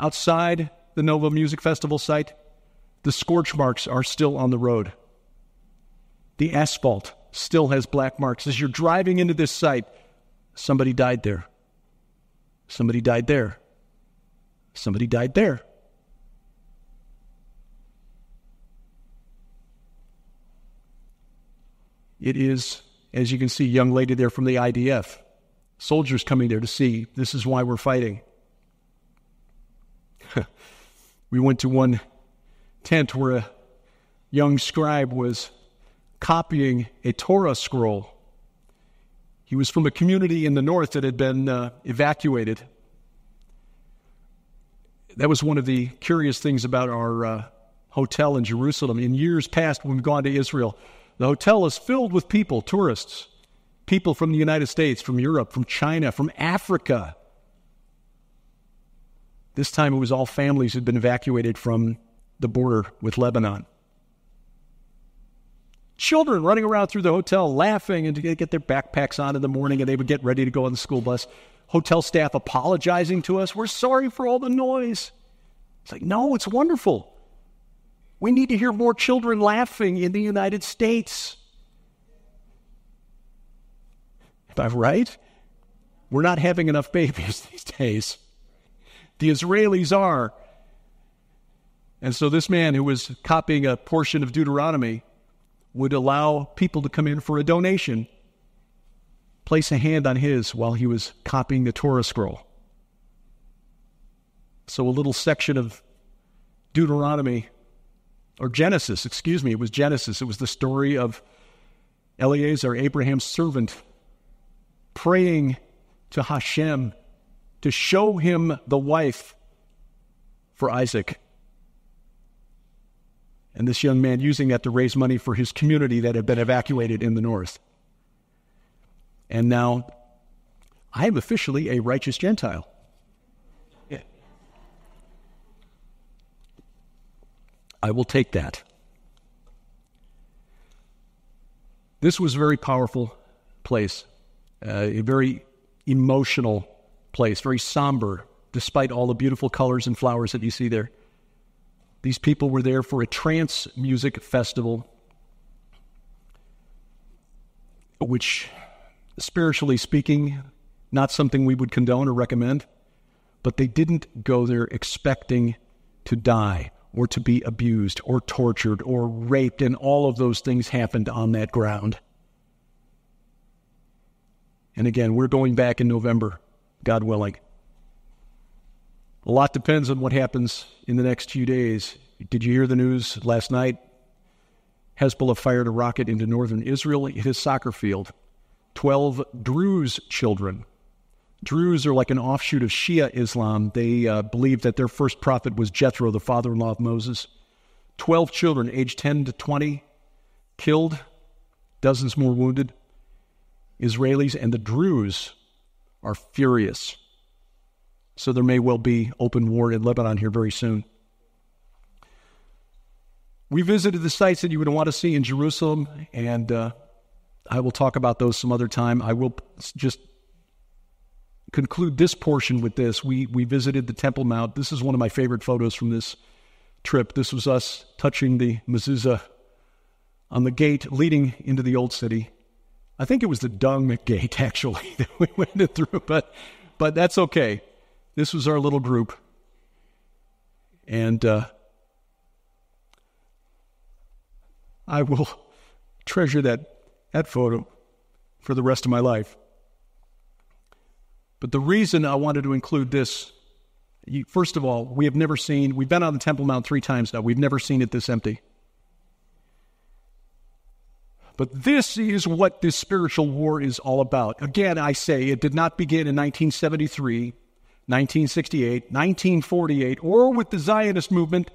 outside the Nova Music Festival site. The scorch marks are still on the road. The asphalt still has black marks. As you're driving into this site, somebody died there. Somebody died there. Somebody died there. It is, as you can see, young lady there from the IDF. Soldiers coming there to see this is why we're fighting. *laughs* we went to one tent where a young scribe was copying a Torah scroll. He was from a community in the north that had been uh, evacuated that was one of the curious things about our uh, hotel in Jerusalem. In years past, when we've gone to Israel, the hotel is filled with people, tourists, people from the United States, from Europe, from China, from Africa. This time it was all families who'd been evacuated from the border with Lebanon. Children running around through the hotel laughing and to get their backpacks on in the morning and they would get ready to go on the school bus hotel staff apologizing to us. We're sorry for all the noise. It's like, no, it's wonderful. We need to hear more children laughing in the United States. Am I right? We're not having enough babies *laughs* these days. The Israelis are. And so this man who was copying a portion of Deuteronomy would allow people to come in for a donation place a hand on his while he was copying the Torah scroll. So a little section of Deuteronomy or Genesis, excuse me, it was Genesis. It was the story of Eliezer, Abraham's servant, praying to Hashem to show him the wife for Isaac. And this young man using that to raise money for his community that had been evacuated in the north. And now I am officially a righteous Gentile. Yeah. I will take that. This was a very powerful place, uh, a very emotional place, very somber, despite all the beautiful colors and flowers that you see there. These people were there for a trance music festival, which, spiritually speaking, not something we would condone or recommend, but they didn't go there expecting to die or to be abused or tortured or raped, and all of those things happened on that ground. And again, we're going back in November, God willing. A lot depends on what happens in the next few days. Did you hear the news last night? Hezbollah fired a rocket into northern Israel, it hit a soccer field. 12 Druze children. Druze are like an offshoot of Shia Islam. They uh, believe that their first prophet was Jethro, the father in law of Moses. 12 children, aged 10 to 20, killed, dozens more wounded. Israelis and the Druze are furious. So there may well be open war in Lebanon here very soon. We visited the sites that you would want to see in Jerusalem, and uh, I will talk about those some other time. I will just conclude this portion with this. We, we visited the Temple Mount. This is one of my favorite photos from this trip. This was us touching the mezuzah on the gate leading into the Old City. I think it was the dung gate, *laughs* actually, that we went through, but, but that's okay. This was our little group. And uh, I will *laughs* treasure that, that photo for the rest of my life. But the reason I wanted to include this, you, first of all, we have never seen, we've been on the Temple Mount three times now, we've never seen it this empty. But this is what this spiritual war is all about. Again, I say it did not begin in 1973. 1968, 1948, or with the Zionist movement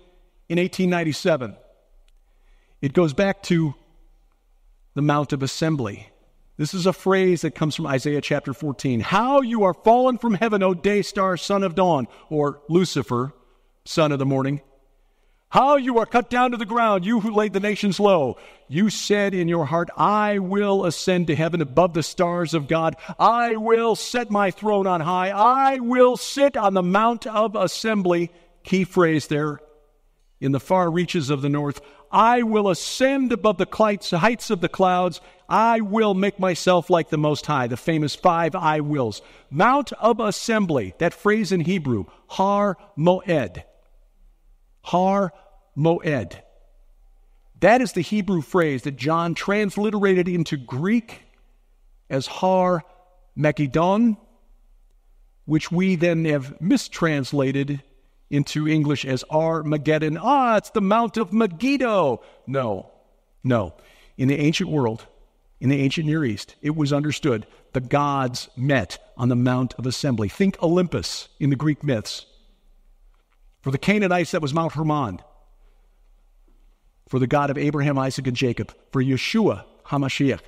in 1897. It goes back to the Mount of Assembly. This is a phrase that comes from Isaiah chapter 14. How you are fallen from heaven, O day star, son of dawn, or Lucifer, son of the morning. How you are cut down to the ground, you who laid the nations low. You said in your heart, I will ascend to heaven above the stars of God. I will set my throne on high. I will sit on the mount of assembly. Key phrase there in the far reaches of the north. I will ascend above the heights of the clouds. I will make myself like the Most High, the famous five I wills. Mount of assembly, that phrase in Hebrew, Har Moed. Har Moed. That is the Hebrew phrase that John transliterated into Greek as Har Megidon, which we then have mistranslated into English as Armageddon. Ah, it's the Mount of Megiddo. No, no. In the ancient world, in the ancient Near East, it was understood the gods met on the Mount of Assembly. Think Olympus in the Greek myths. For the Canaanites, that was Mount Hermon. For the God of Abraham, Isaac, and Jacob. For Yeshua, Hamashiach,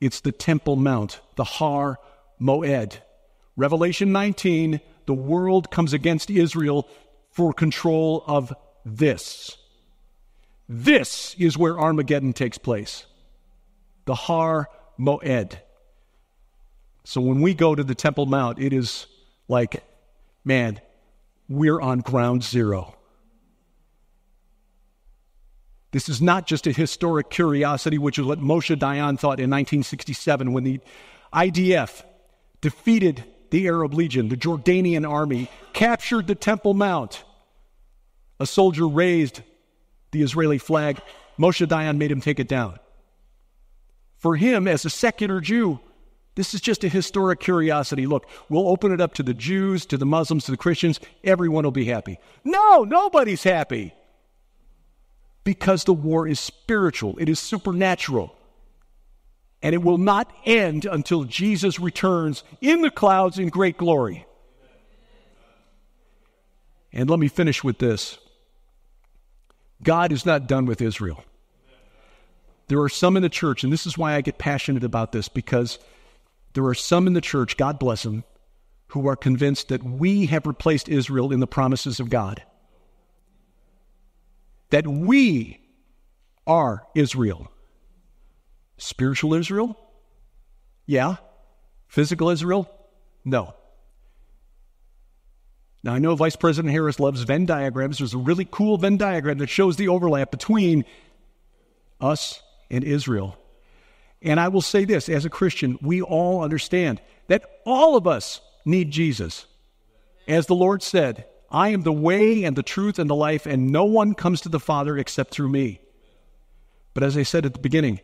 it's the Temple Mount, the Har Moed. Revelation 19, the world comes against Israel for control of this. This is where Armageddon takes place. The Har Moed. So when we go to the Temple Mount, it is like, man, we're on ground zero. This is not just a historic curiosity, which is what Moshe Dayan thought in 1967 when the IDF defeated the Arab Legion, the Jordanian army, captured the Temple Mount. A soldier raised the Israeli flag. Moshe Dayan made him take it down. For him, as a secular Jew, this is just a historic curiosity. Look, we'll open it up to the Jews, to the Muslims, to the Christians. Everyone will be happy. No, nobody's happy. Because the war is spiritual, it is supernatural. And it will not end until Jesus returns in the clouds in great glory. And let me finish with this God is not done with Israel. There are some in the church, and this is why I get passionate about this, because there are some in the church, God bless them, who are convinced that we have replaced Israel in the promises of God. That we are Israel. Spiritual Israel? Yeah. Physical Israel? No. Now, I know Vice President Harris loves Venn diagrams. There's a really cool Venn diagram that shows the overlap between us and Israel. And I will say this as a Christian, we all understand that all of us need Jesus. As the Lord said, I am the way and the truth and the life, and no one comes to the Father except through me. But as I said at the beginning,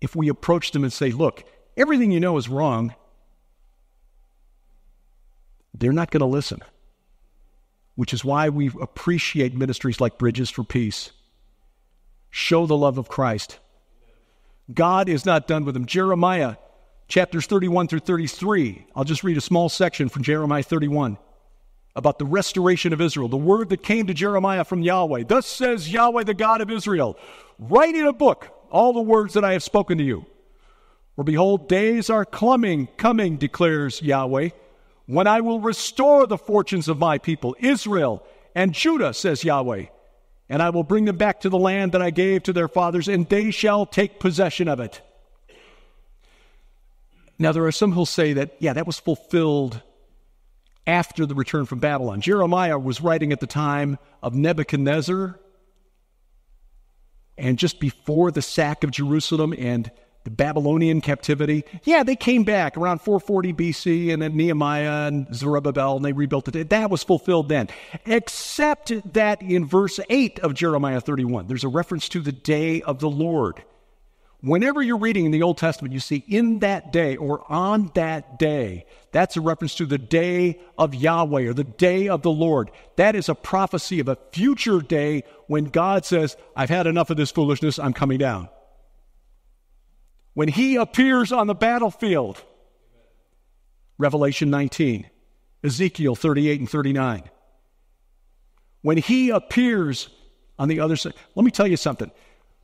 if we approach them and say, Look, everything you know is wrong, they're not going to listen which is why we appreciate ministries like Bridges for Peace. Show the love of Christ. God is not done with them. Jeremiah chapters 31 through 33. I'll just read a small section from Jeremiah 31 about the restoration of Israel, the word that came to Jeremiah from Yahweh. Thus says Yahweh, the God of Israel Write in a book all the words that I have spoken to you. For behold, days are coming, coming, declares Yahweh when I will restore the fortunes of my people, Israel and Judah, says Yahweh, and I will bring them back to the land that I gave to their fathers, and they shall take possession of it. Now, there are some who'll say that, yeah, that was fulfilled after the return from Babylon. Jeremiah was writing at the time of Nebuchadnezzar and just before the sack of Jerusalem and the Babylonian captivity. Yeah, they came back around 440 BC, and then Nehemiah and Zerubbabel, and they rebuilt it. That was fulfilled then. Except that in verse 8 of Jeremiah 31, there's a reference to the day of the Lord. Whenever you're reading in the Old Testament, you see in that day or on that day, that's a reference to the day of Yahweh or the day of the Lord. That is a prophecy of a future day when God says, I've had enough of this foolishness, I'm coming down when he appears on the battlefield. Revelation 19, Ezekiel 38 and 39. When he appears on the other side, let me tell you something.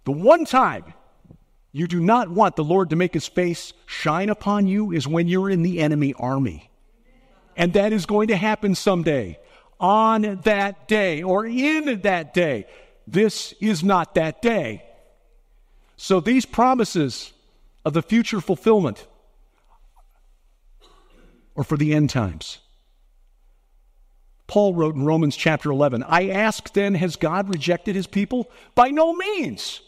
The one time you do not want the Lord to make his face shine upon you is when you're in the enemy army. And that is going to happen someday, on that day, or in that day. This is not that day. So these promises of the future fulfillment or for the end times. Paul wrote in Romans chapter 11, I ask then, has God rejected his people? By no means,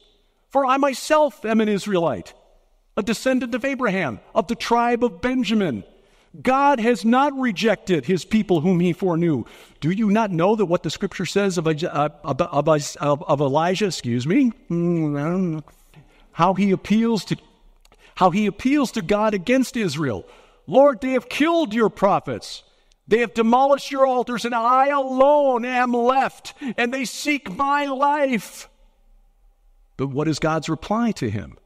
for I myself am an Israelite, a descendant of Abraham, of the tribe of Benjamin. God has not rejected his people whom he foreknew. Do you not know that what the scripture says of, uh, of, of, of Elijah, excuse me, hmm, how he appeals to how he appeals to God against Israel. Lord, they have killed your prophets. They have demolished your altars, and I alone am left, and they seek my life. But what is God's reply to him?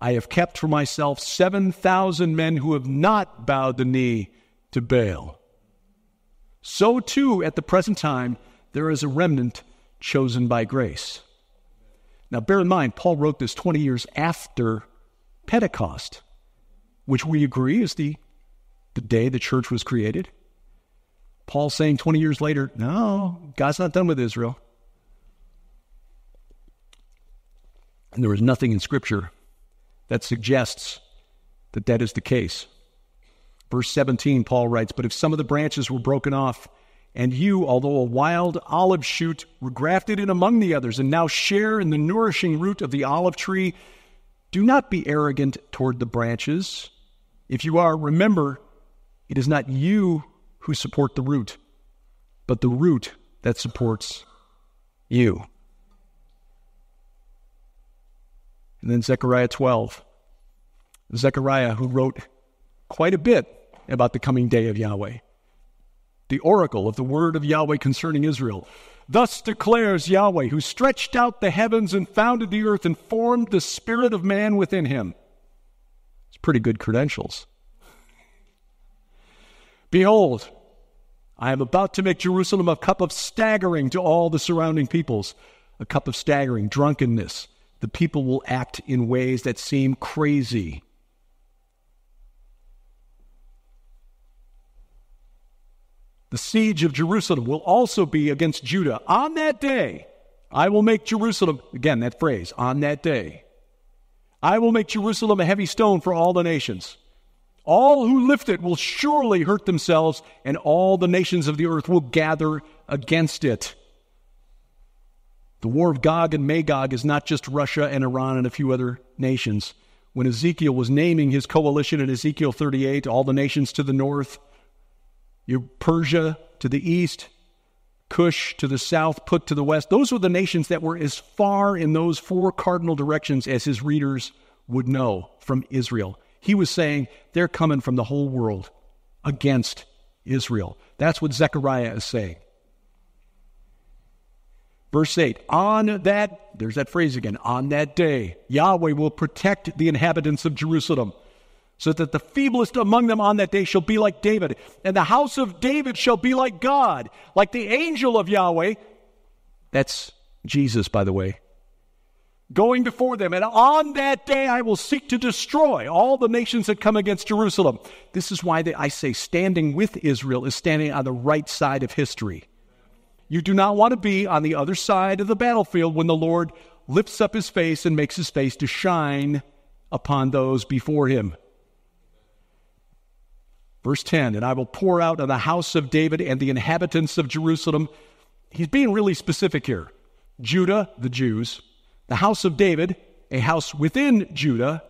I have kept for myself 7,000 men who have not bowed the knee to Baal. So, too, at the present time, there is a remnant chosen by grace. Now, bear in mind, Paul wrote this 20 years after Pentecost, which we agree is the, the day the church was created. Paul saying 20 years later, no, God's not done with Israel. And there is nothing in Scripture that suggests that that is the case. Verse 17, Paul writes, But if some of the branches were broken off, and you, although a wild olive shoot, were grafted in among the others, and now share in the nourishing root of the olive tree, do not be arrogant toward the branches. If you are, remember, it is not you who support the root, but the root that supports you. And then Zechariah 12. Zechariah, who wrote quite a bit about the coming day of Yahweh, the oracle of the word of Yahweh concerning Israel. Thus declares Yahweh, who stretched out the heavens and founded the earth and formed the spirit of man within him. It's pretty good credentials. Behold, I am about to make Jerusalem a cup of staggering to all the surrounding peoples, a cup of staggering, drunkenness. The people will act in ways that seem crazy. The siege of Jerusalem will also be against Judah. On that day, I will make Jerusalem, again, that phrase, on that day, I will make Jerusalem a heavy stone for all the nations. All who lift it will surely hurt themselves, and all the nations of the earth will gather against it. The war of Gog and Magog is not just Russia and Iran and a few other nations. When Ezekiel was naming his coalition in Ezekiel 38, all the nations to the north, you Persia to the east, Cush to the south, Put to the west. Those were the nations that were as far in those four cardinal directions as his readers would know from Israel. He was saying they're coming from the whole world against Israel. That's what Zechariah is saying. Verse 8 On that, there's that phrase again, on that day, Yahweh will protect the inhabitants of Jerusalem so that the feeblest among them on that day shall be like David, and the house of David shall be like God, like the angel of Yahweh. That's Jesus, by the way. Going before them, and on that day I will seek to destroy all the nations that come against Jerusalem. This is why I say standing with Israel is standing on the right side of history. You do not want to be on the other side of the battlefield when the Lord lifts up his face and makes his face to shine upon those before him. Verse 10 And I will pour out on the house of David and the inhabitants of Jerusalem. He's being really specific here. Judah, the Jews, the house of David, a house within Judah.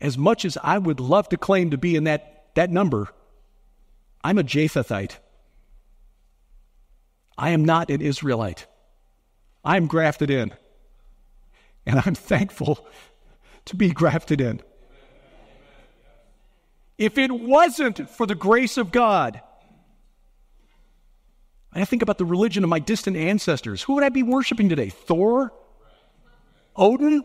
As much as I would love to claim to be in that, that number, I'm a Japhethite. I am not an Israelite. I'm grafted in. And I'm thankful to be grafted in. If it wasn't for the grace of God, I think about the religion of my distant ancestors. Who would I be worshiping today? Thor? Odin?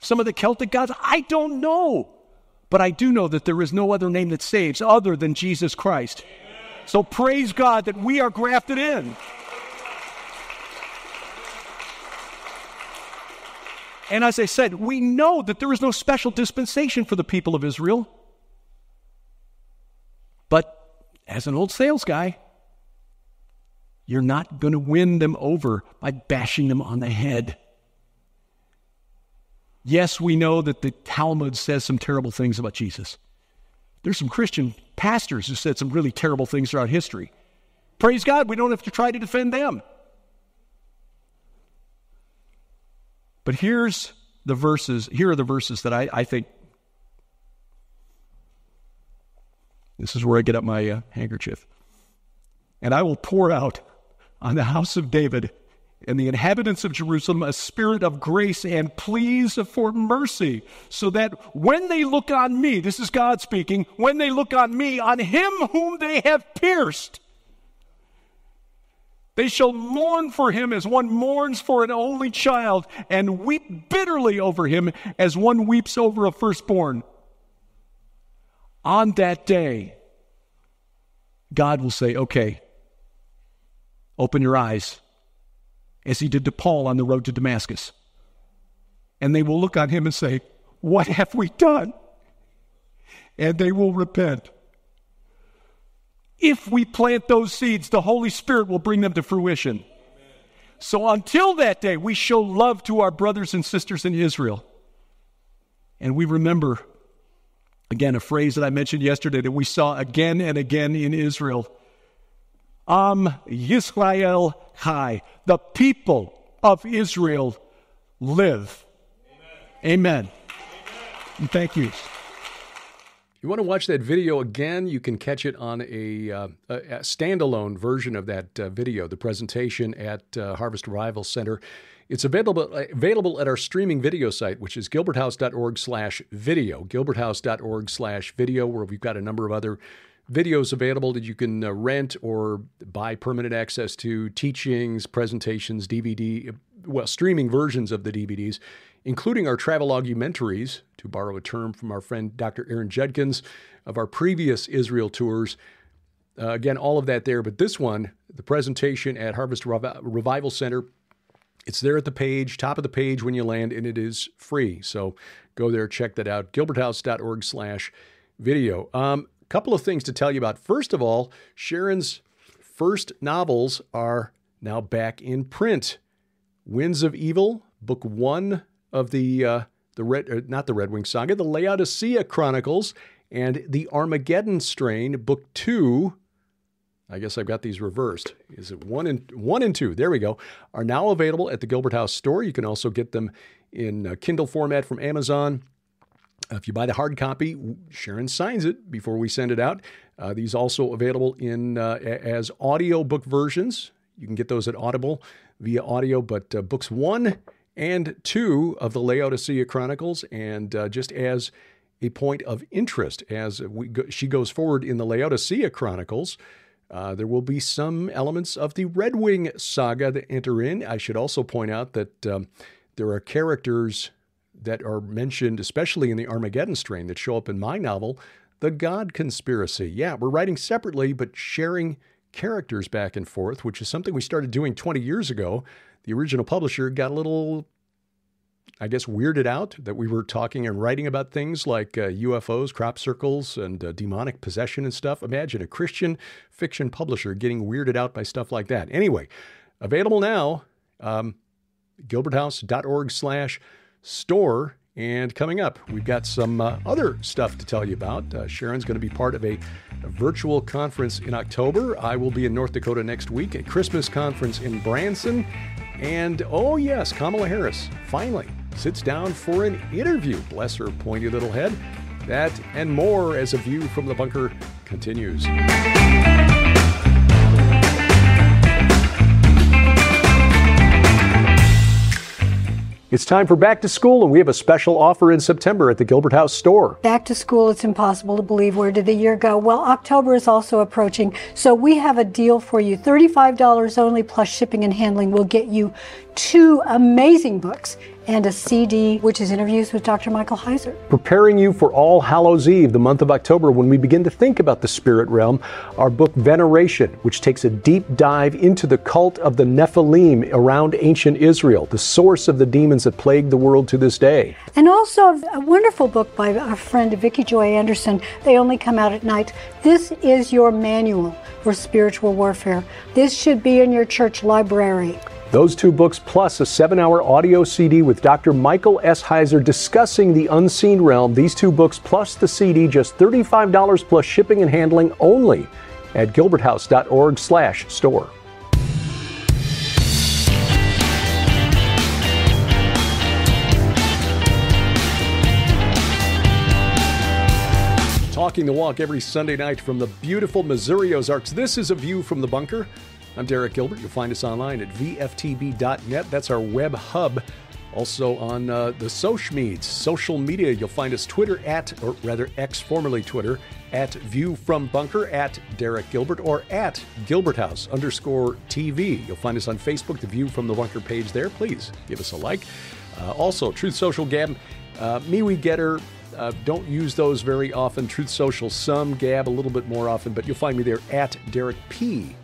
Some of the Celtic gods? I don't know. But I do know that there is no other name that saves other than Jesus Christ. So praise God that we are grafted in. And as I said, we know that there is no special dispensation for the people of Israel. But as an old sales guy, you're not going to win them over by bashing them on the head. Yes, we know that the Talmud says some terrible things about Jesus. There's some Christian pastors who said some really terrible things throughout history. Praise God, we don't have to try to defend them. But here's the verses, here are the verses that I, I think this is where I get up my uh, handkerchief. And I will pour out on the house of David and the inhabitants of Jerusalem a spirit of grace and pleas for mercy, so that when they look on me, this is God speaking, when they look on me, on him whom they have pierced, they shall mourn for him as one mourns for an only child, and weep bitterly over him as one weeps over a firstborn. On that day, God will say, Okay, open your eyes, as he did to Paul on the road to Damascus. And they will look on him and say, What have we done? And they will repent. If we plant those seeds, the Holy Spirit will bring them to fruition. So until that day, we show love to our brothers and sisters in Israel. And we remember, again, a phrase that I mentioned yesterday that we saw again and again in Israel. Am Yisrael Chai. The people of Israel live. Amen. Amen. Amen. Thank you. You want to watch that video again? You can catch it on a, uh, a standalone version of that uh, video, the presentation at uh, Harvest Revival Center. It's available available at our streaming video site, which is gilberthouse.org/video. Gilberthouse.org/video, where we've got a number of other videos available that you can uh, rent or buy permanent access to, teachings, presentations, DVD, well, streaming versions of the DVDs, including our travelogumentaries, to borrow a term from our friend Dr. Aaron Judkins of our previous Israel tours. Uh, again, all of that there, but this one, the presentation at Harvest Revi- Revival Center, it's there at the page, top of the page when you land, and it is free. So go there, check that out. Gilberthouse.org slash video. Um, couple of things to tell you about. First of all, Sharon's first novels are now back in print. Winds of Evil, book one of the uh, the red, uh, not the Red Wing Saga, the Laodicea Chronicles, and the Armageddon Strain, book two. I guess I've got these reversed. Is it one and one and two? There we go. Are now available at the Gilbert House store. You can also get them in uh, Kindle format from Amazon. If you buy the hard copy, Sharon signs it before we send it out. Uh, these also available in uh, as audio book versions. You can get those at Audible via audio, but uh, books one and two of the Laodicea Chronicles, and uh, just as a point of interest, as we go, she goes forward in the Laodicea Chronicles. Uh, there will be some elements of the Red Wing saga that enter in. I should also point out that um, there are characters that are mentioned, especially in the Armageddon strain, that show up in my novel, The God Conspiracy. Yeah, we're writing separately, but sharing characters back and forth, which is something we started doing 20 years ago. The original publisher got a little, I guess, weirded out that we were talking and writing about things like uh, UFOs, crop circles, and uh, demonic possession and stuff. Imagine a Christian fiction publisher getting weirded out by stuff like that. Anyway, available now, um, gilberthouse.org slash store. And coming up, we've got some uh, other stuff to tell you about. Uh, Sharon's going to be part of a, a, virtual conference in October. I will be in North Dakota next week, a Christmas conference in Branson. And oh, yes, Kamala Harris finally sits down for an interview. Bless her pointy little head. That and more as A View from the Bunker continues. It's time for back to school, and we have a special offer in September at the Gilbert House store. Back to school, it's impossible to believe. Where did the year go? Well, October is also approaching, so we have a deal for you. $35 only plus shipping and handling will get you two amazing books and a CD, which is interviews with Dr. Michael Heiser. Preparing you for All Hallows Eve, the month of October, when we begin to think about the spirit realm, our book Veneration, which takes a deep dive into the cult of the Nephilim around ancient Israel, the source of the demons that plague the world to this day. And also a wonderful book by our friend Vicki Joy Anderson. They only come out at night. This is your manual for spiritual warfare. This should be in your church library. Those two books, plus a seven hour audio CD with Dr. Michael S. Heiser discussing the unseen realm. These two books, plus the CD, just $35 plus shipping and handling only at gilberthouse.org slash store. Talking the Walk every Sunday night from the beautiful Missouri Ozarks. This is a view from the bunker. I'm Derek Gilbert. You'll find us online at vftb.net. That's our web hub. Also on uh, the social medias, social media, you'll find us Twitter at, or rather X, formerly Twitter, at View from Bunker, at Derek Gilbert, or at Gilbert House underscore TV. You'll find us on Facebook, the View from the Bunker page there. Please give us a like. Uh, also, Truth Social Gab, uh, MeWe Gettr, uh, don't use those very often. Truth Social, some, Gab a little bit more often, but you'll find me there at Derek P.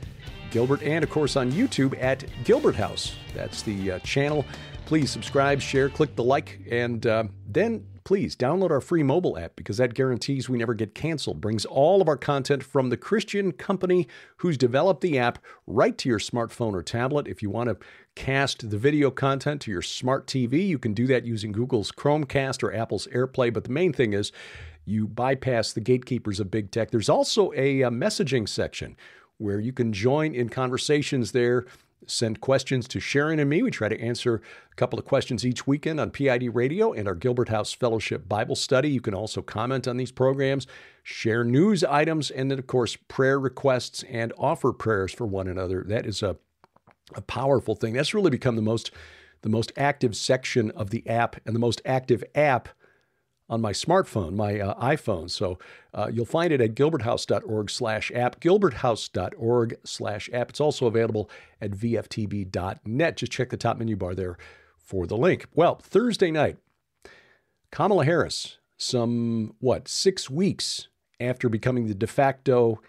Gilbert, and of course on YouTube at Gilbert House. That's the uh, channel. Please subscribe, share, click the like, and uh, then please download our free mobile app because that guarantees we never get canceled. Brings all of our content from the Christian company who's developed the app right to your smartphone or tablet. If you want to cast the video content to your smart TV, you can do that using Google's Chromecast or Apple's AirPlay. But the main thing is you bypass the gatekeepers of big tech. There's also a, a messaging section where you can join in conversations there. Send questions to Sharon and me. We try to answer a couple of questions each weekend on PID Radio and our Gilbert House Fellowship Bible Study. You can also comment on these programs, share news items, and then, of course, prayer requests and offer prayers for one another. That is a, a powerful thing. That's really become the most the most active section of the app and the most active app on my smartphone, my uh, iPhone. So uh, you'll find it at gilberthouse.org slash app, gilberthouse.org slash app. It's also available at vftb.net. Just check the top menu bar there for the link. Well, Thursday night, Kamala Harris, some, what, six weeks after becoming the de facto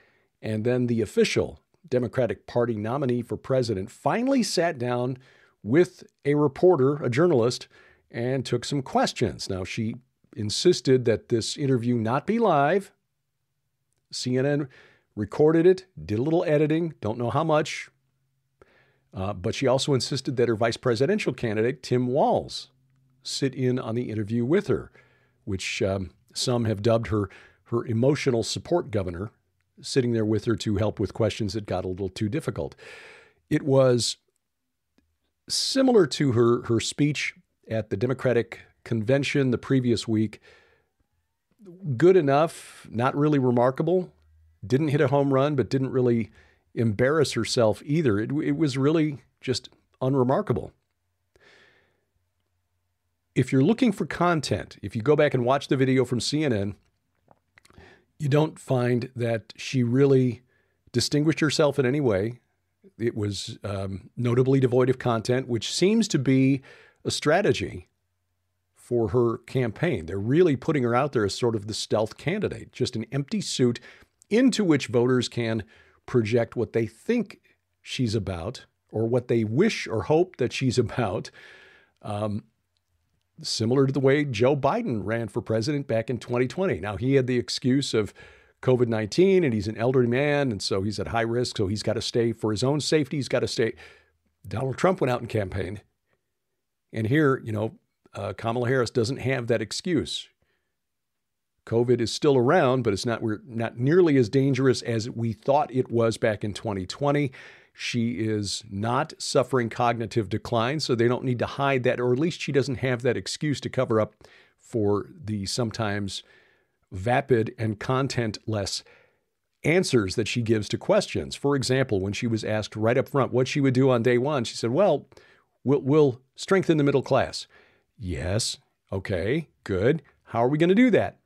and then the official Democratic Party nominee for president, finally sat down with a reporter, a journalist, and took some questions. Now, she insisted that this interview not be live. CNN recorded it, did a little editing, don't know how much. Uh, but she also insisted that her vice presidential candidate, Tim Walz, sit in on the interview with her, which um, some have dubbed her her emotional support governor, sitting there with her to help with questions that got a little too difficult. It was similar to her her speech at the Democratic convention the previous week. Good enough, not really remarkable. Didn't hit a home run, but didn't really embarrass herself either. It, it was really just unremarkable. If you're looking for content, if you go back and watch the video from CNN, you don't find that she really distinguished herself in any way. It was um, notably devoid of content, which seems to be a strategy for her campaign. They're really putting her out there as sort of the stealth candidate, just an empty suit into which voters can project what they think she's about or what they wish or hope that she's *laughs* about. Um, similar to the way Joe Biden ran for president back in 2020. Now, he had the excuse of COVID 19 and he's an elderly man, and so he's at high risk, so he's got to stay for his own safety. He's got to stay. Donald Trump went out and campaigned. And here, you know, uh, Kamala Harris doesn't have that excuse. COVID is still around, but it's not we're not nearly as dangerous as we thought it was back in 2020. She is not suffering cognitive decline, so they don't need to hide that, or at least she doesn't have that excuse to cover up for the sometimes vapid and contentless answers that she gives to questions. For example, when she was asked right up front what she would do on day one, she said, Well, we'll, we'll strengthen the middle class. Yes. Okay. Good. How are we going to do that?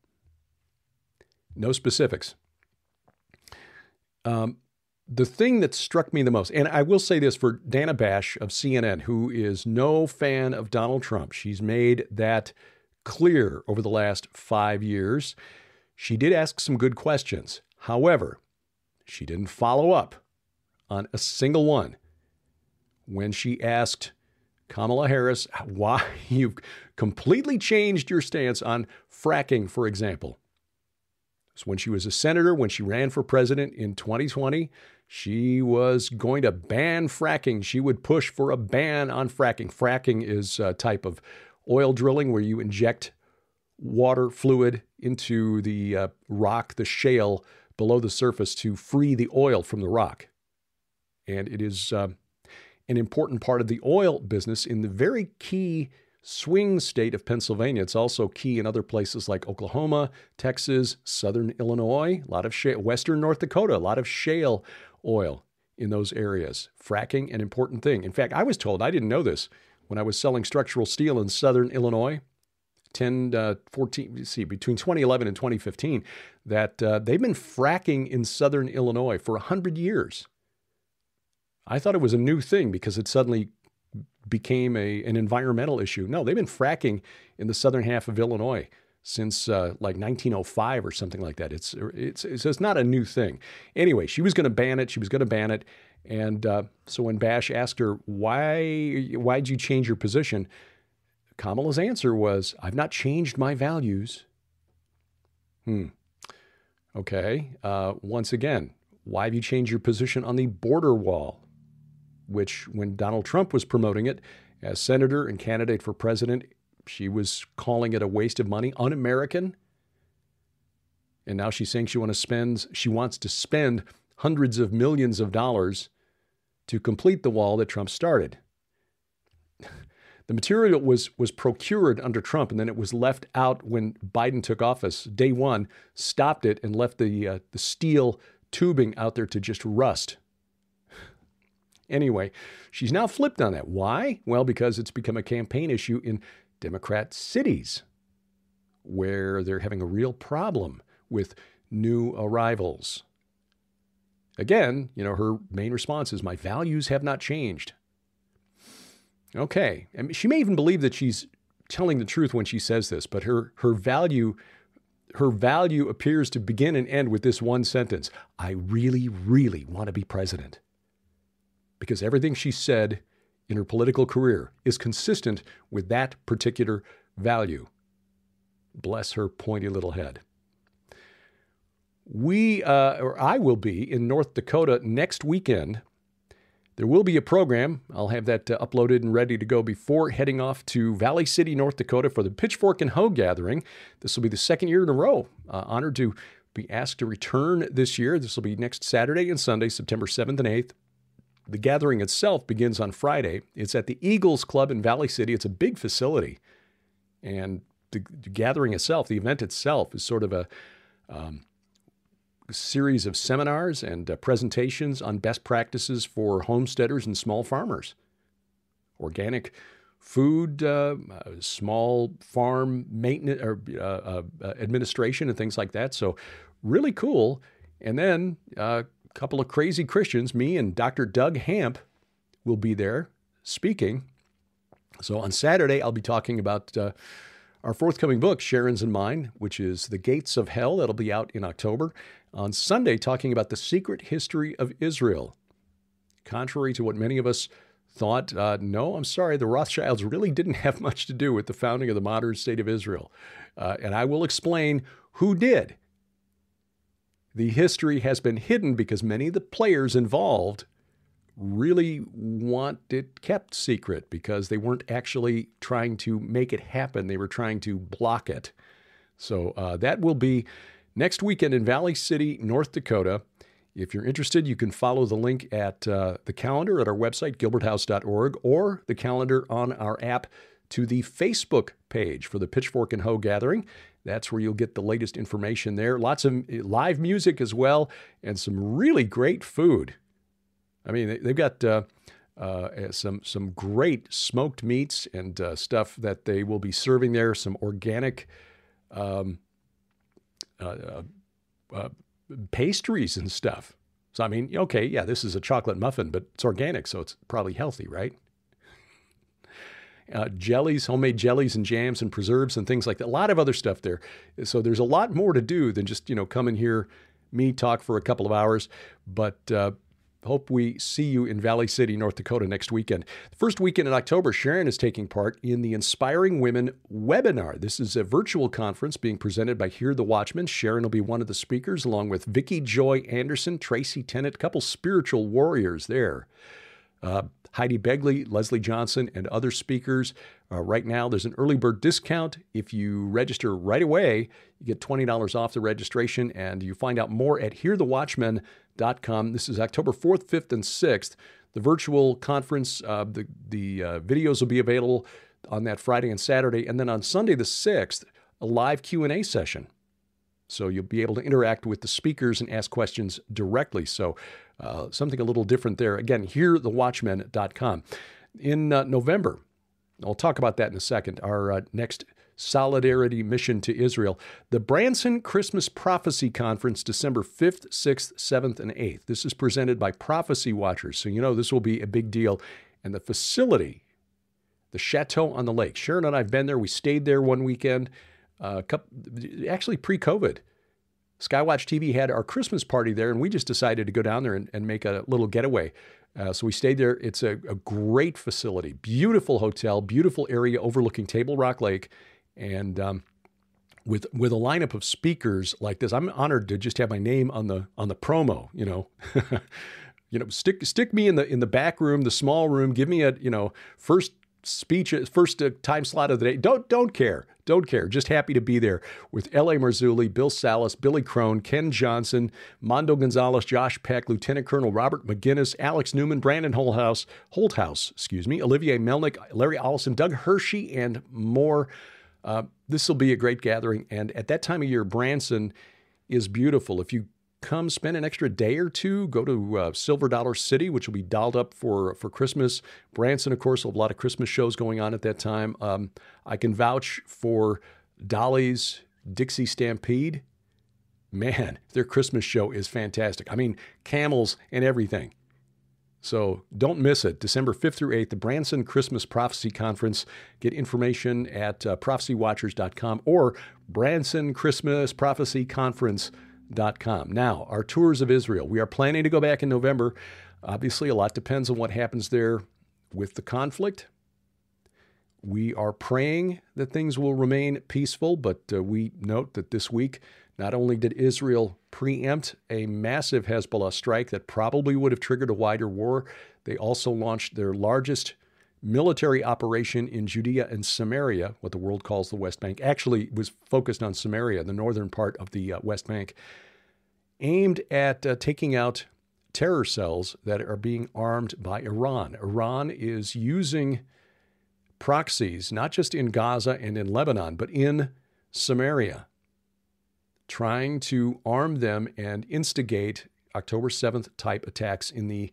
No specifics. Um, the thing that struck me the most, and I will say this for Dana Bash of CNN, who is no fan of Donald Trump, she's made that clear over the last five years. She did ask some good questions. However, she didn't follow up on a single one. When she asked Kamala Harris, why *laughs* you've completely changed your stance on fracking, for example. So when she was a senator, when she ran for president in 2020, she was going to ban fracking. She would push for a ban on fracking. Fracking is a type of oil drilling where you inject water fluid into the uh, rock, the shale below the surface to free the oil from the rock. And it is uh, an important part of the oil business in the very key swing state of Pennsylvania. It's also key in other places like Oklahoma, Texas, southern Illinois, a lot of shale, western North Dakota, a lot of shale oil in those areas. Fracking, an important thing. In fact, I was told, I didn't know this, when I was selling structural steel in southern Illinois, 10, uh, 14, see, between 2011 and 2015, that uh, they've been fracking in southern Illinois for 100 years. I thought it was a new thing because it suddenly became a, an environmental issue. No, they've been fracking in the southern half of Illinois since uh, like 1905 or something like that. It's, it's, it's, it's not a new thing. Anyway, she was going to ban it. She was going to ban it. And uh, so when Bash asked her, why, why'd you change your position? Kamala's answer was, I've not changed my values. Hmm. Okay. Uh, once again, why have you changed your position on the border wall? Which, when Donald Trump was promoting it as senator and candidate for president, she was calling it a waste of money, un American. And now she's saying she, want to spend, she wants to spend hundreds of millions of dollars to complete the wall that Trump started. *laughs* The material was, was procured under Trump, and then it was left out when Biden took office. Day one, stopped it and left the, uh, the steel tubing out there to just rust. Anyway, she's now flipped on that. Why? Well, because it's become a campaign issue in Democrat cities. where they're having a real problem with new arrivals. Again, you know, her main response is, My values have not changed. Okay. Mean, she may even believe that she's telling the truth when she says this, but her, her value her value appears to begin and end with this one sentence I really, really want to be president. Because everything she said in her political career is consistent with that particular value. Bless her pointy little head. We, uh, or I will be in North Dakota next weekend. There will be a program. I'll have that uh, uploaded and ready to go before heading off to Valley City, North Dakota for the Pitchfork and Hoe Gathering. This will be the second year in a row. Uh, honored to be asked to return this year. This will be next Saturday and Sunday, September 7th and 8th. The gathering itself begins on Friday. It's at the Eagles Club in Valley City. It's a big facility. And the, the gathering itself, the event itself, is sort of a um, series of seminars and uh, presentations on best practices for homesteaders and small farmers. Organic food, uh, uh, small farm maintenance or uh, uh, uh, administration, and things like that. So, really cool. And then a couple of crazy Christians, me and Dr. Doug Hamp, will be there speaking. So, on Saturday, I'll be talking about our forthcoming book, Sharon's and Mine, which is The Gates of Hell. That'll be out in October. On Sunday, talking about the secret history of Israel. Contrary to what many of us thought, uh, no, I'm sorry, the Rothschilds really didn't have *laughs* much to do with the founding of the modern state of Israel. Uh, and I will explain who did. The history has been hidden because many of the players involved really want it kept secret because they weren't actually trying to make it happen. They were trying to block it. So uh, that will be next weekend in Valley City, North Dakota. If you're interested, you can follow the link at uh, the calendar at our website, gilberthouse.org, or the calendar on our app to the Facebook page for the Pitchfork and Hoe Gathering. That's where you'll get the latest information there. Lots of live music as well, and some really great food. I mean, they've got uh, uh, some some great smoked meats and uh, stuff that they will be serving there. Some organic um, uh, uh, uh, pastries and stuff. So I mean, okay, yeah, this is a chocolate muffin, but it's organic, so it's probably healthy, right? Uh, jellies, homemade jellies and jams and preserves and things like that. A lot of other stuff there. So there's a lot more to do than just you know come in here, me talk for a couple of hours. But uh, Hope we see you in Valley City, North Dakota next weekend. The first weekend in October, Sharon is taking part in the Inspiring Women webinar. This is a virtual conference being presented by Hear the Watchman. Sharon will be one of the speakers, along with Vicki Joy Anderson, Tracy Tennant, a couple spiritual warriors there. Uh, Heidi Begley, Leslie Johnson, and other speakers. Uh, right now, there's an early bird discount. If you register right away, you get $20 off the registration, and you find out more at hearthewatchman.com this is October 4th, 5th, and 6th. The virtual conference, uh, the, the uh, videos will be available on that Friday and Saturday. And then on Sunday, the 6th, a live Q&A session. So you'll be able to interact with the speakers and ask questions directly. So uh, something a little different there. Again, hearthewatchman.com. In uh, November, I'll talk about that in a second. Our uh, next Solidarity Mission to Israel. The Branson Christmas Prophecy Conference, December 5th, 6th, 7th, and 8th. This is presented by Prophecy Watchers, so you know this will be a big deal. And the facility, the Chateau on the Lake. Sharon and I have been there. We stayed there one weekend, uh, couple, actually pre COVID. Skywatch TV had our Christmas party there, and we just decided to go down there and, and make a little getaway. Uh, so we stayed there. It's a, a, great facility, beautiful hotel, beautiful area overlooking Table Rock Lake. And um, with with a lineup of speakers like this, I'm honored to just have my name on the on the promo. You know, *laughs* you know, stick stick me in the in the back room, the small room. Give me a you know first speech, first uh, time slot of the day. Don't don't care, don't care. Just happy to be there with L.A. Marzulli, Bill Salus, Billy Crone, Ken Johnson, Mondo Gonzalez, Josh Peck, Lieutenant Colonel Robert McGinnis, Alex Newman, Brandon Holthouse, Holthouse, excuse me, Olivier Melnick, Larry Allison, Doug Hershey, and more. Uh, this will be a great gathering. And at that time of year, Branson is beautiful. If you come spend an extra day or two, go to uh, Silver Dollar City, which will be dolled up for, for Christmas. Branson, of course, will have a lot of Christmas shows going on at that time. Um, I can vouch for Dolly's Dixie Stampede. Man, their Christmas show is fantastic. I mean, camels and everything. So don't miss it. December 5th through 8th, the Branson Christmas Prophecy Conference. Get information at uh, prophecywatchers.com or bransonChristmasProphecyConference.com. Now, our tours of Israel. We are planning to go back in November. Obviously, a lot depends on what happens there with the conflict. We are praying that things will remain peaceful, but uh, we note that this week, not only did Israel preempt a massive Hezbollah strike that probably would have triggered a wider war, they also launched their largest military operation in Judea and Samaria, what the world calls the West Bank. Actually, was focused on Samaria, the northern part of the uh, West Bank, aimed at uh, taking out terror cells that are being armed by Iran. Iran is using proxies, not just in Gaza and in Lebanon, but in Samaria, trying to arm them and instigate October 7th type attacks in the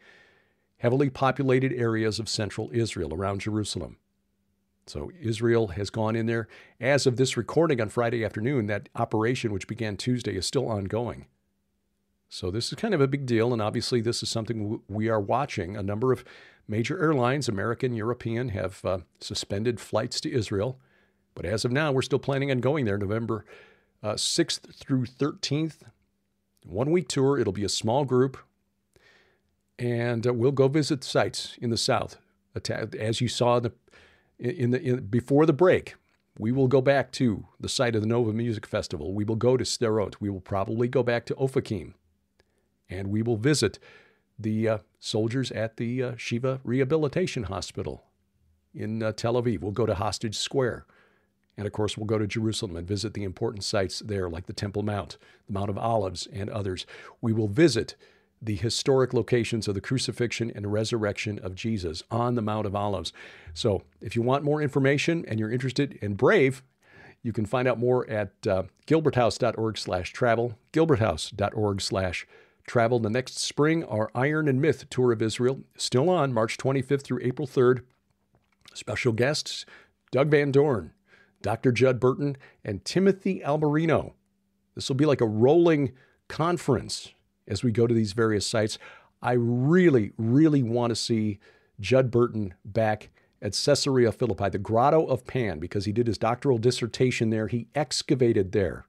heavily populated areas of central Israel around Jerusalem. So Israel has gone in there. As of this recording on Friday afternoon, that operation, which began Tuesday, is still ongoing. So this is kind of a big deal, and obviously this is something we are watching. A number of major airlines, American, European, have uh, suspended flights to Israel. But as of now, we're still planning on going there November uh, 6th through 13th. One week tour. It'll be a small group. And uh, we'll go visit sites in the South. As you saw in the, in the in, before the break, we will go back to the site of the Nova Music Festival. We will go to Sderot. We will probably go back to Ofakim. And we will visit the uh, soldiers at the uh, Sheba Rehabilitation Hospital in uh, Tel Aviv. We'll go to Hostage Square. And of course, we'll go to Jerusalem and visit the important sites there, like the Temple Mount, the Mount of Olives, and others. We will visit the historic locations of the crucifixion and resurrection of Jesus on the Mount of Olives. So, if you want more information and you're interested and brave, you can find out more at uh, gilberthouse.org/travel, gilberthouse.org/travel the next spring, our Iron and Myth Tour of Israel, still on March 25th through April 3rd. Special guests Doug Van Dorn, Dr. Judd Burton, and Timothy Alberino. This will be like a rolling conference as we go to these various sites. I really, really want to see Judd Burton back at Caesarea Philippi, the Grotto of Pan, because he did his doctoral dissertation there. He excavated there.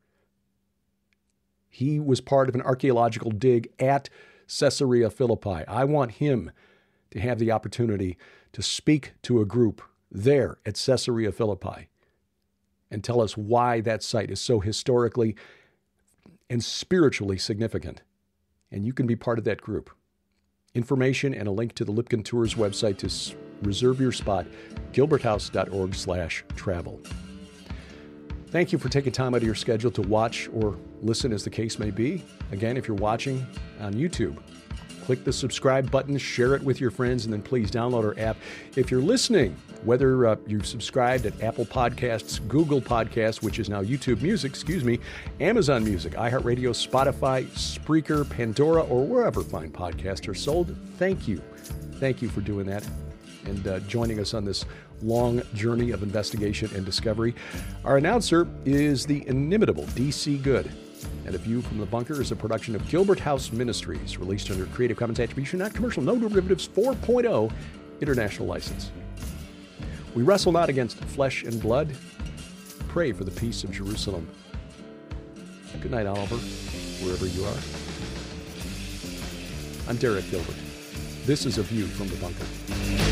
He was part of an archaeological dig at Caesarea Philippi. I want him to have the opportunity to speak to a group there at Caesarea Philippi and tell us why that site is so historically and spiritually significant. And you can be part of that group. Information and a link to the Lipkin Tours website to reserve your spot, gilberthouse.org slash travel. Thank you for taking time out of your schedule to watch or listen as the case may be. Again, if you're watching on YouTube, click the subscribe button, share it with your friends, and then please download our app. If you're listening, whether uh, you've subscribed at Apple Podcasts, Google Podcasts, which is now YouTube Music, excuse me, Amazon Music, iHeartRadio, Spotify, Spreaker, Pandora, or wherever fine podcasts are sold, thank you. Thank you for doing that and uh, joining us on this long journey of investigation and discovery. Our announcer is the inimitable DC Good. And A View from the Bunker is a production of Gilbert House Ministries, released under Creative Commons Attribution, not commercial, no derivatives 4.0 international license. We wrestle not against flesh and blood. Pray for the peace of Jerusalem. Good night, Oliver, wherever you are. I'm Derek Gilbert. This is A View from the Bunker.